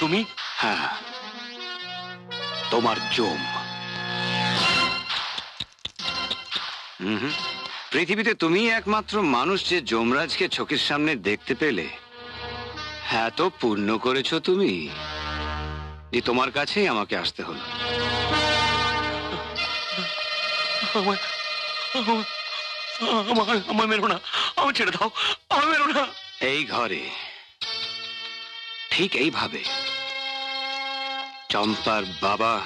তুমি? হ্যাঁ। তোমার জম। পৃথিবীতে তুমি একমাত্র মানুষ যে যমরাজকে চোখের সামনে দেখতে পেলে। হ্যাঁ তো পূর্ণ করেছ তুমি। যে তোমার কাছেই আমাকে আসতে হলো। এই ঘরে, ঠিক এইভাবে, চম্পার বাবা,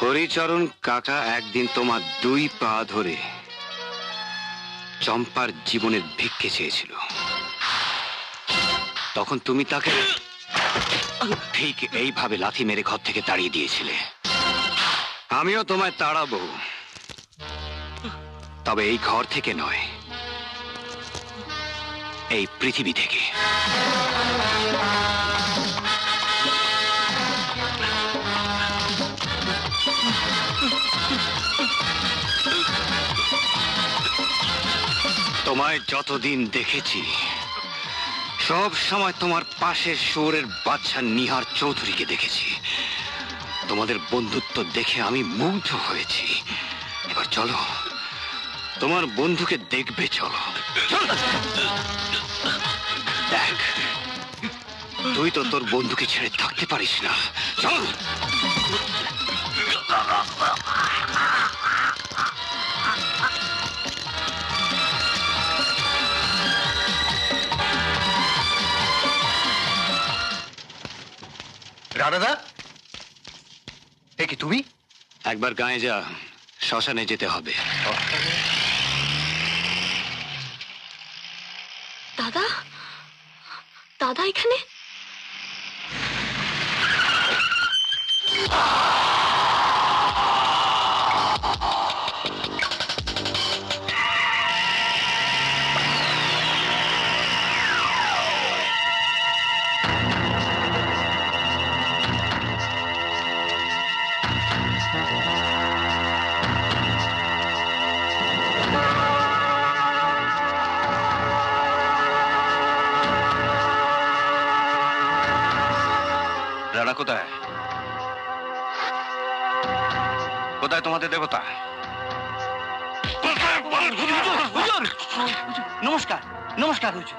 হরিচরণ কাকা একদিন তোমার দুই পা ধরে চম্পার জীবনের ভিক্ষে চেয়েছিল। তখন তুমি তাকে ঠিক এইভাবে লাথি মেরে ঘর থেকে তাড়িয়ে দিয়েছিলে। আমিও তোমায় তাড়াবো। তবে এই ঘর থেকে নয়, এই পৃথিবী থেকে। তোমায় যতদিন দেখেছি, সব সময় তোমার পাশের শোরের বাচ্চা নিহার চৌধুরীকে দেখেছি। তোমাদের বন্ধুত্ব দেখে আমি মুগ্ধ হয়েছি। এবার চলো। তোমার বন্ধুকে দেখবে, চলো। দেখ, তুই তো তোর বন্ধুকে ছেড়ে থাকতে পারিস না। চল। রানাদা এ কি তুমি? একবার গায়ে যা শ্মশানে যেতে হবে। দাদা? দাদা এখানে? তোমাদের দেবতা। নমস্কার নমস্কার হুজুর।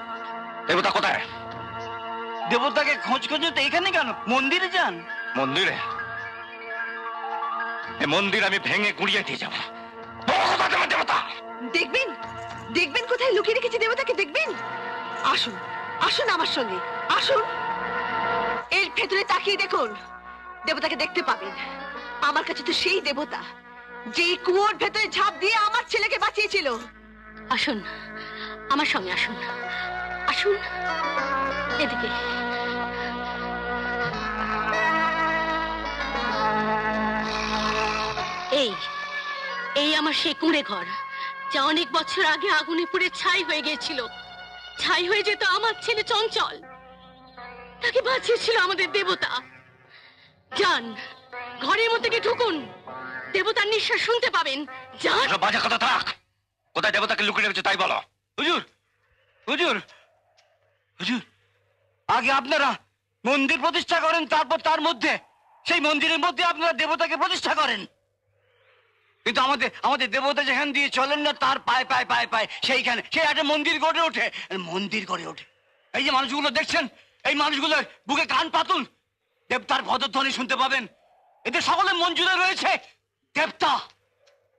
দেবতা কোথায়? দেবতাকে খোঁজ খোঁজ তো এখানে কেন? মন্দিরে যান। মন্দিরে? মন্দির আমি ভেঙে গুড়িয়ে দিয়ে যাব। দেখবেন দেখবেন কোথায় লুকিয়ে রেখেছি দেবতাকে দেখবেন? আসুন আসুন আমার সঙ্গে আসুন। এর ভেতরে তাকিয়ে দেখুন দেবতাকে দেখতে পাবেন। আমার কাছে তো সেই দেবতা যে কুয়োর ভেতরে ঝাঁপ দিয়ে আমার ছেলেকে বাঁচিয়েছিল। আসুন, আমার সঙ্গে আসুন। আসুন, এদিকে। এই এই আমার সেই কুঁড়ে ঘর, যা অনেক বছর আগে আগুনে পুড়ে ছাই হয়ে গিয়েছিল। ছাই হয়ে যেত আমার ছেলে চঞ্চল। তাকে বাঁচিয়েছিল আমাদের দেবতা। যান ঘরের মধ্যে গিয়ে ঢুকুন। দেবতার নিঃশ্বাস শুনতে পাবেন। যান ওসব বাজে কথা থাক। কোথায় দেবতাকে লুকিয়ে রেখেছে তাই বলো। হুজুর হুজুর হুজুর, আগে আপনারা মন্দির প্রতিষ্ঠা করেন, তারপর তার মধ্যে, সেই মন্দিরের মধ্যে আপনারা দেবতাকে প্রতিষ্ঠা করেন। কিন্তু আমাদের আমাদের দেবতা যেখান দিয়ে চলেন না, তার পায়ে পায়ে পায়ে পায়ে, সেইখানে সেই একটা মন্দির গড়ে ওঠে। মন্দির গড়ে ওঠে। এই যে মানুষগুলো দেখছেন, এই মানুষগুলোর বুকে কান পাতুন দেবতার ভদধ্বনি শুনতে পাবেন। এদের সকলে মন জুড়ে রয়েছে দেবতা।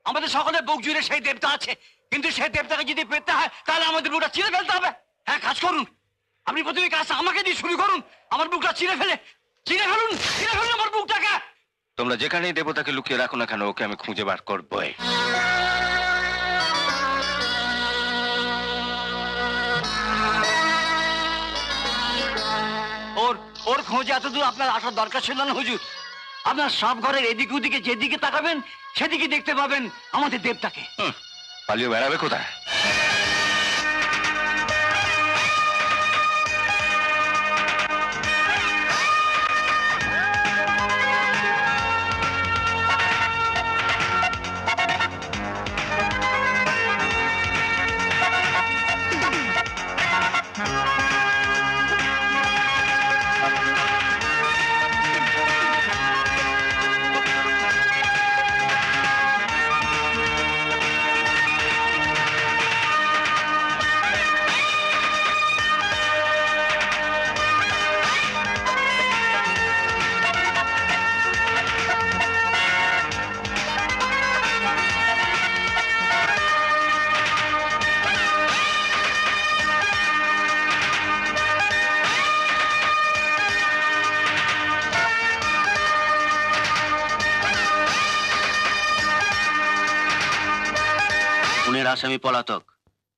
আমাদের সকলের বুক জুড়ে সেই দেবতা আছে। কিন্তু সেই দেবতাকে যদি পেতে হয় তাহলে আমাদের বুকটা চিরে ফেলতে হবে। হ্যাঁ কাজ করুন। আপনি প্রথমে কাজ আমাকে দিয়ে শুরু করুন। আমার বুকটা চিরে ফেলে। চিরে ফেলুন চিরে ফেলুন আমার বুকটাকে। তোমরা যেখানেই দেবতাকে লুকিয়ে রাখো না কেন ওকে আমি খুঁজে বার করবোই। ওর ওর খোঁজে এত দূর আপনার আসার দরকার ছিল না হুজুর। আপনার সব ঘরের এদিক ওদিকে যেদিকে তাকাবেন, সেদিকে দেখতে পাবেন আমাদের দেবতাকে। পালিয়ে বেড়াবে কোথায়? আসামি পলাতক।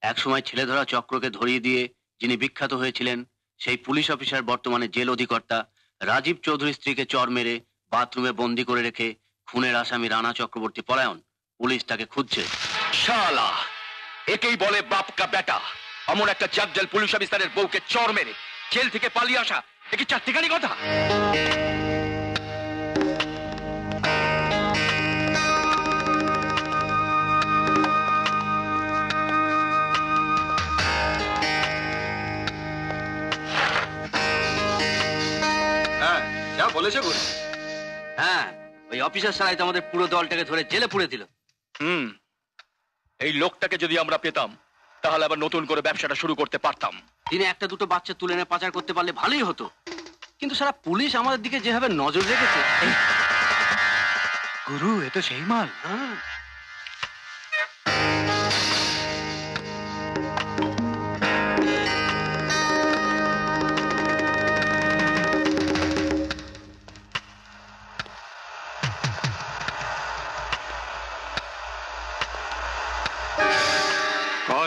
একসময় ছেলে ধরা চক্রকে ধরিয়ে দিয়ে যিনি বিখ্যাত হয়েছিলেন, সেই পুলিশ অফিসার, বর্তমানে জেল অধিকর্তা রাজীব চৌধুরী স্ত্রীকে চর মেরে বাথরুমে বন্দি করে রেখে খুনের আসামি রানা চক্রবর্তী পলায়ন। পুলিশ তাকে খুঁজছে। শালা! একেই বলে বাপ কা বেটা। এমন একটা জাগজাল পুলিশ অফিসারের বউকে চর মেরে জেল থেকে পালিয়ে আসা, এ কি চারটিখানি কথা? বলেছে গুরু হ্যাঁ ওই অফিসার সারাই তো আমাদের পুরো দলটাকে ধরে জেলে পুড়ে দিল। হুম এই লোকটাকে যদি আমরা পেতাম তাহলে আবার নতুন করে ব্যবসাটা শুরু করতে পারতাম। দিনে একটা দুটো বাচ্চা তুলে এনে পাচার করতে পারলে ভালোই হতো। কিন্তু সারা পুলিশ আমাদের দিকে যেভাবে নজর রেখেছে গুরু এ তো সেই মাল। হ্যাঁ।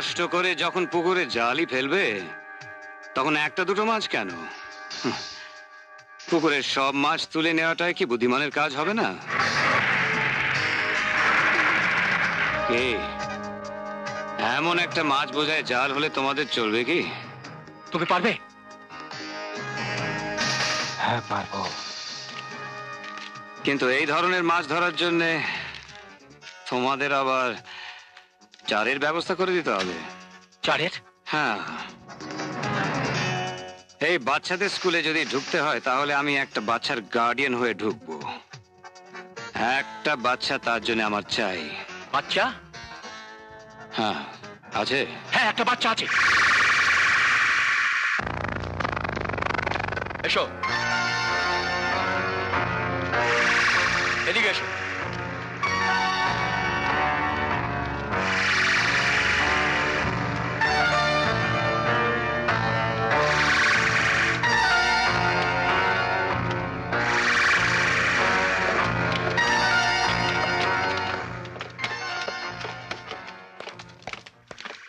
কষ্ট করে যখন পুকুরে জালই ফেলবে তখন একটা দুটো মাছ কেন? পুকুরের সব মাছ তুলে নেওয়াটাই কি বুদ্ধিমানের কাজ হবে না? কে? এমন একটা মাছ বোঝায় জাল হলে তোমাদের চলবে কি? তুমি পারবে? হ্যাঁ পারব। কিন্তু এই ধরনের মাছ ধরার জন্যে তোমাদের আবার চারের ব্যবস্থা করে দিতে হবে। চারের? হ্যাঁ। এই বাচ্চাদের স্কুলে যদি ঢুকতে হয় তাহলে আমি একটা বাচ্চার গার্ডিয়ান হয়ে ঢুকবো। একটা বাচ্চা তার জন্য আমার চাই। বাচ্চা? হ্যাঁ। আছে? হ্যাঁ একটা বাচ্চা আছে। এসো।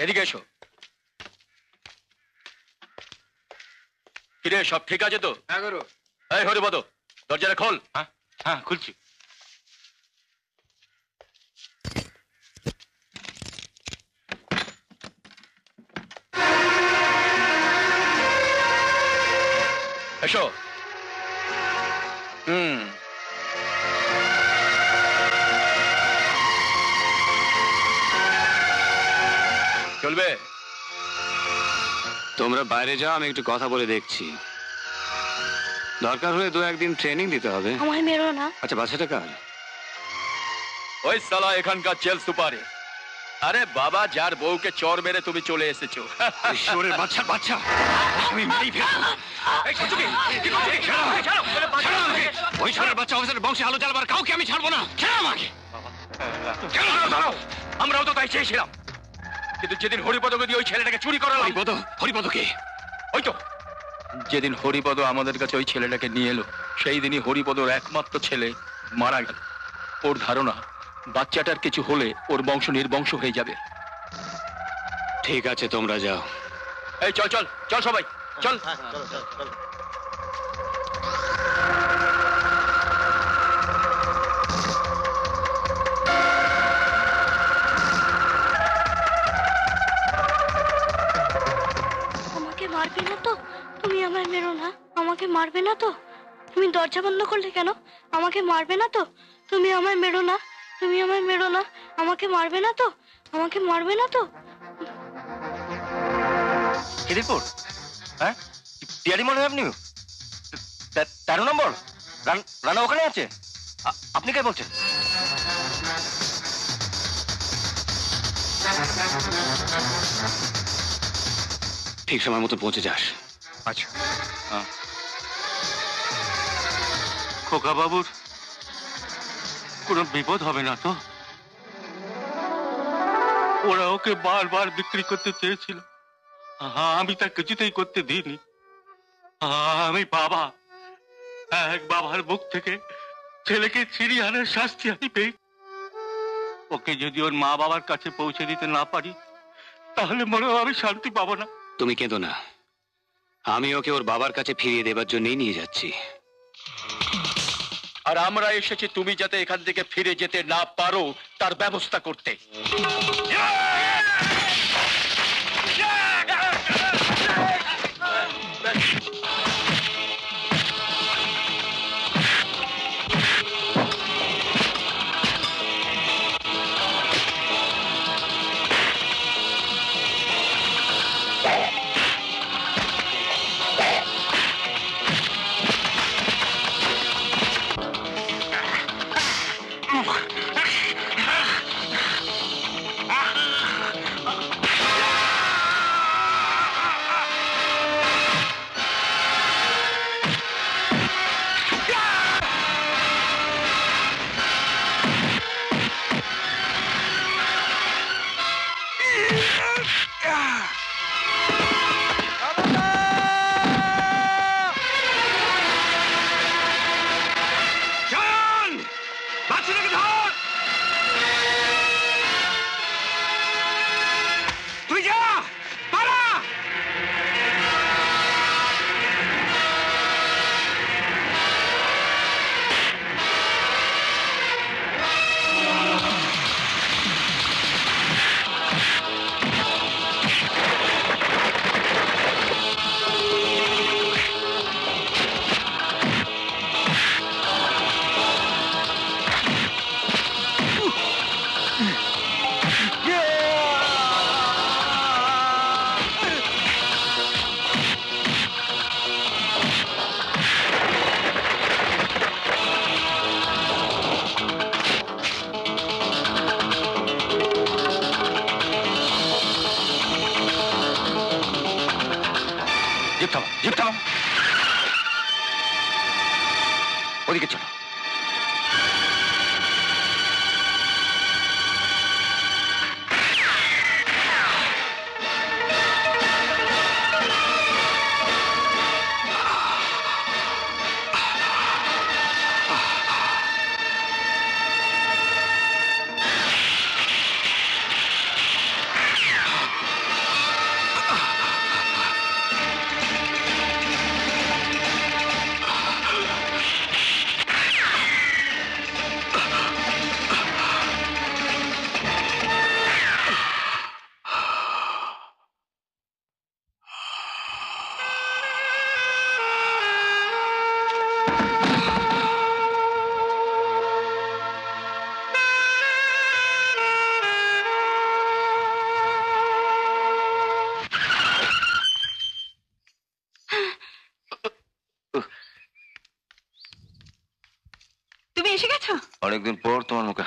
এদিকে এসো। কিরে সব ঠিক আছে তো? হ্যাঁ গুরু। এই হরিপদ দরজাটা খোল। হ্যাঁ হ্যাঁ খুলছি। এসো। হুম। চলবে? তোমরা বাইরে যাও আমি একটু কথা বলে দেখছি। দরকার হলে দু একদিন ট্রেনিং দিতে হবে। আমায় মেরো না। আচ্ছা বাচ্চাটা কার? ওই সালা এখানকার জেল সুপারে। আরে বাবা যার বউকে চর মেরে তুমি চলে এসেছ। ঈশ্বরের বাচ্চা বাচ্চা! আমি মারি ফেলব। এই সত্যি কি? করছিস? ছাড়ো, ছাড়ো, বলে বাচ্চা আমাকে। ওই সরের বাচ্চা অফিসারের বংশে আলো জ্বালবার কাউকে আমি ছাড়বো না। ছেড়ে আমাকে! দাঁড়াও। আমরাও তো তাই চেয়েছিলাম। কিন্তু যেদিন হরিপদকে দিয়ে ওই ছেলেটাকে চুরি করালাম হরিপদ? হরিপদকে? ওই তো। যেদিন হরিপদ আমাদের কাছে ওই ছেলেটাকে নিয়ে এলো সেই দিনই হরিপদর একমাত্র ছেলে মারা গেল। ওর ধারণা বাচ্চাটার কিছু হলে ওর বংশ নির্বংশ হয়ে যাবে। ঠিক আছে তোমরা যাও। এই চল চল চল সবাই চল। আমাকে তুমি আমায় মেরো না। আমাকে মারবে না তো? তুমি দরজা বন্ধ করলে কেন? আমাকে মারবে না তো? তুমি আমায় মেরো না। তুমি আমায় মেরো না। আমাকে মারবে না তো? আমাকে মারবে না তো? খিদিরপুর হ্যাঁ? টিয়ারি মনে হয় আপনি? তেরো নম্বর? রান- রানা ওখানে আছে? আপনি কে বলছেন? ঠিক সময় মতো পৌঁছে যাস। আচ্ছা। খোকা বাবুর কোনো বিপদ হবে না তো? ওরা ওকে বারবার বিক্রি করতে চেয়েছিল। আমি তা কিছুতেই করতে দিইনি। আমি বাবা, এক বাবার মুখ থেকে ছেলেকে ছিনিয়ে আনার শাস্তি আমি পেয়ে ওকে যদি ওর মা বাবার কাছে পৌঁছে দিতে না পারি, তাহলে মনে হয় আমি শান্তি পাবো না। তুমি কেঁদো না। আমি ওকে ওর বাবার কাছে ফিরিয়ে দেবার জন্যই নিয়ে যাচ্ছি। আর আমরা এসেছি তুমি যাতে এখান থেকে ফিরে যেতে না পারো, তার ব্যবস্থা করতে।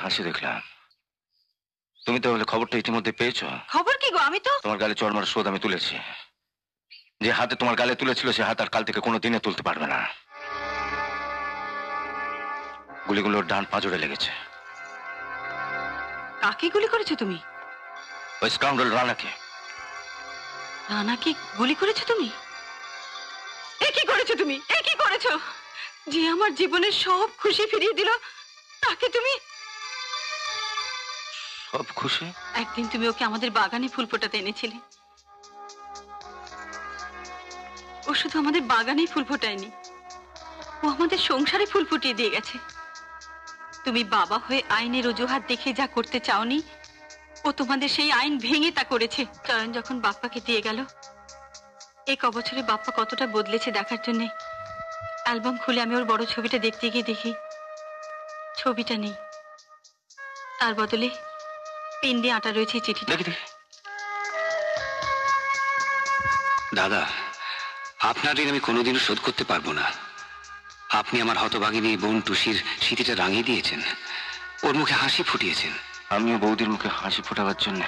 হাসি দেখলাম। তুমি তাহলে খবরটা ইতিমধ্যে পেয়েছ? খবর কি গো আমি তো তোমার গালে চড় মারার শোধ আমি তুলেছি। যে হাতে তোমার গালে তুলেছিল সে হাত আর কাল থেকে কোনো দিনে তুলতে পারবে না। গুলিগুলোর ডান পাঁজরে লেগেছে। কাকে গুলি করেছ তুমি? ওই স্কাউন্ডল রানাকে। রানাকে গুলি করেছ তুমি? এ কি করেছ তুমি? এ কি করেছ? যে আমার জীবনের সব খুশি ফিরিয়ে দিল তাকে তুমি সব খুশি? একদিন তুমি ওকে আমাদের বাগানে ফুল ফোটাতে এনেছিলে। ও শুধু আমাদের বাগানেই ফুল ফোটায়নি, ও আমাদের সংসারে ফুল ফুটিয়ে দিয়ে গেছে। তুমি বাবা হয়ে আইনের অজুহাত দেখে যা করতে চাওনি, ও তোমাদের সেই আইন ভেঙে তা করেছে। চয়ন যখন বাপ্পাকে দিয়ে গেল এক কবছরে বাপ্পা কতটা বদলেছে দেখার জন্যে। অ্যালবাম খুলে আমি ওর বড় ছবিটা দেখতে গিয়ে দেখি। ছবিটা নেই। তার বদলে পেন দিয়ে আটা রয়েছে চিঠিটা। দাদা আপনার ঋণ আমি কোনোদিনও শোধ করতে পারব না। আপনি আমার হতভাগিনী বোন টুসির স্মৃতিটা রাঙিয়ে দিয়েছেন। ওর মুখে হাসি ফুটিয়েছেন। আমিও বৌদির মুখে হাসি ফোটাবার জন্য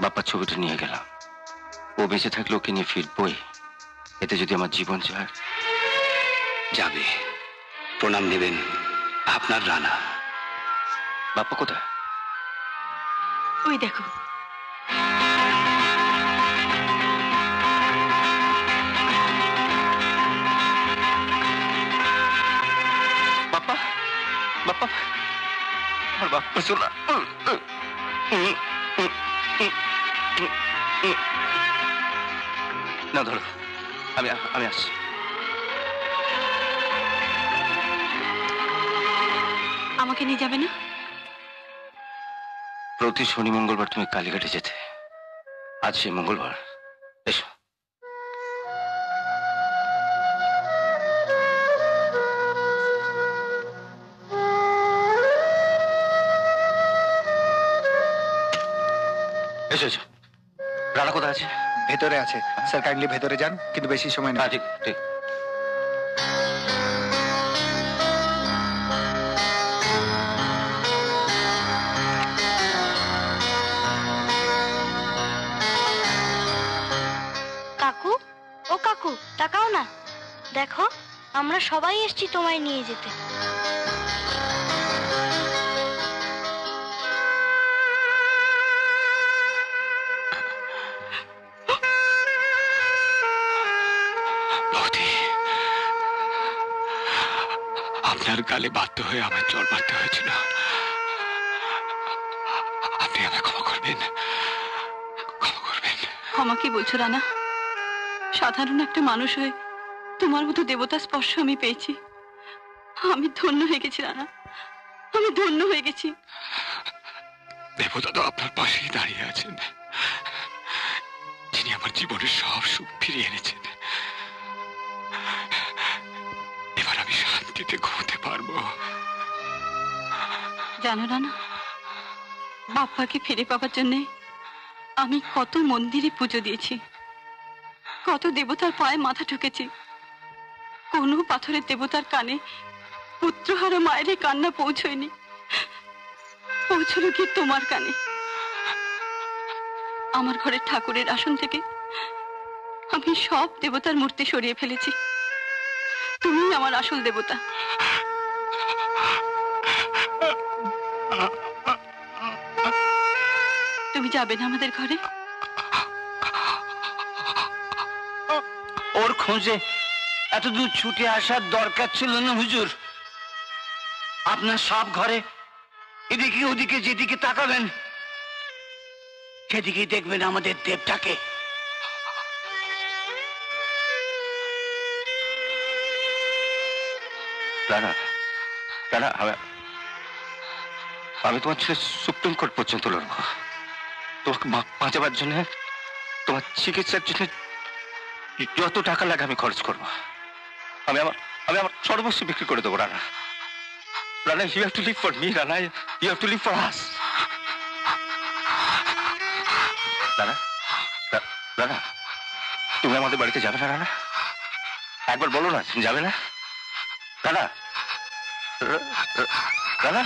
বাপ্পার ছবিটা নিয়ে গেলাম। ও বেঁচে থাকলে ওকে নিয়ে ফিরবই। এতে যদি আমার জীবন যায়। যাবে। প্রণাম নেবেন আপনার রানা। বাপ্পা কোথায়? ওই দেখো। বাপ্পা বাপ্পা। আমার বাপ্পা শোনা না ধরো। আমি আমি আসছি। আমাকে নিয়ে যাবে না? প্রতি শনি মঙ্গলবার তুমি কালীঘাটে যেতে। আজ সেই মঙ্গলবার। এসো। এসো এসো। রানা কোথায় আছে? ভেতরে আছে। স্যার কাইন্ডলি ভেতরে যান কিন্তু বেশি সময় না ঠিক ঠিক। তাকাও না। দেখো আমরা সবাই এসেছি তোমায় নিয়ে যেতে। আপনার গালে বাধ্য হয়ে আমার চর মারতে হয়েছিল। আপনি আমায় ক্ষমা করবেন। ক্ষমা কি বলছো রানা? সাধারণ একটা মানুষ হয়ে তোমার মতো দেবতা স্পর্শ আমি পেয়েছি। আমি ধন্য হয়ে গেছি রানা। আমি ধন্য হয়ে গেছি। দেবতা তো আপনার পাশেই দাঁড়িয়ে আছেন। যিনি আমার জীবনের সব সুখ ফিরিয়ে এনেছেন। এবার আমি শান্তিতে ঘুমোতে পারব। জানো রানা বাপ্পাকে ফিরে পাবার জন্যে আমি কত মন্দিরে পুজো দিয়েছি। কত দেবতার পায়ে মাথা ঠুকেছি। কোনো পাথরের দেবতার কানে পুত্রহারা মায়ের কান্না পৌঁছয়নি। পৌঁছলো কি তোমার কানে? আমার ঘরের ঠাকুরের আসন থেকে আমি সব দেবতার মূর্তি সরিয়ে ফেলেছি। তুমি আমার আসল দেবতা। তুমি যাবে না আমাদের ঘরে? খোঁজে এত দূর ছুটে আসার দরকার ছিল না হুজুর। আপনার সব ঘরে, এদিকে ওদিকে যেদিকে তাকাবেন, সেদিকেই দেখবেন আমাদের দেবটাকে। আমি তোমার ছেলে সুপ্রিম কোর্ট পর্যন্ত লড়বো। তোমাকে বাঁচাবার জন্য, তোমার চিকিৎসার জন্য যত টাকা লাগে আমি খরচ করব। আমি আমার আমি আমার সর্বস্ব বিক্রি করে দেবো, Rana. Rana you have to live for me Rana you have to live for us Rana Rana, তুমি আমাদের বাড়িতে যাবে না, রানা? একবার বলো না, যাবে না? রানা রানা?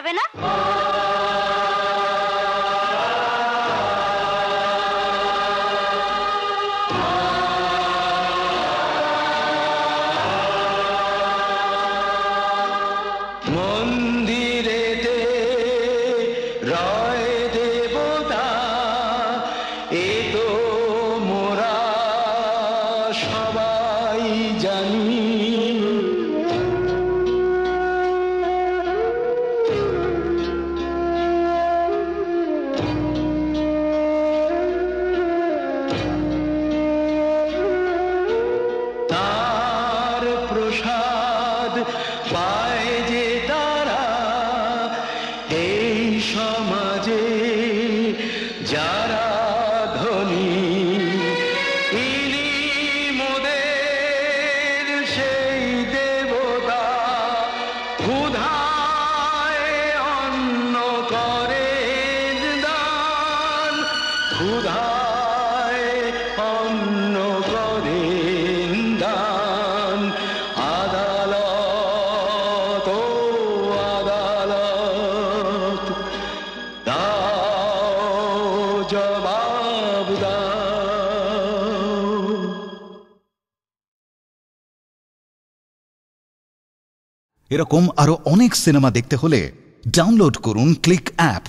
আমাদের সঙ্গে এরকম আরও অনেক সিনেমা দেখতে হলে ডাউনলোড করুন ক্লিক অ্যাপ।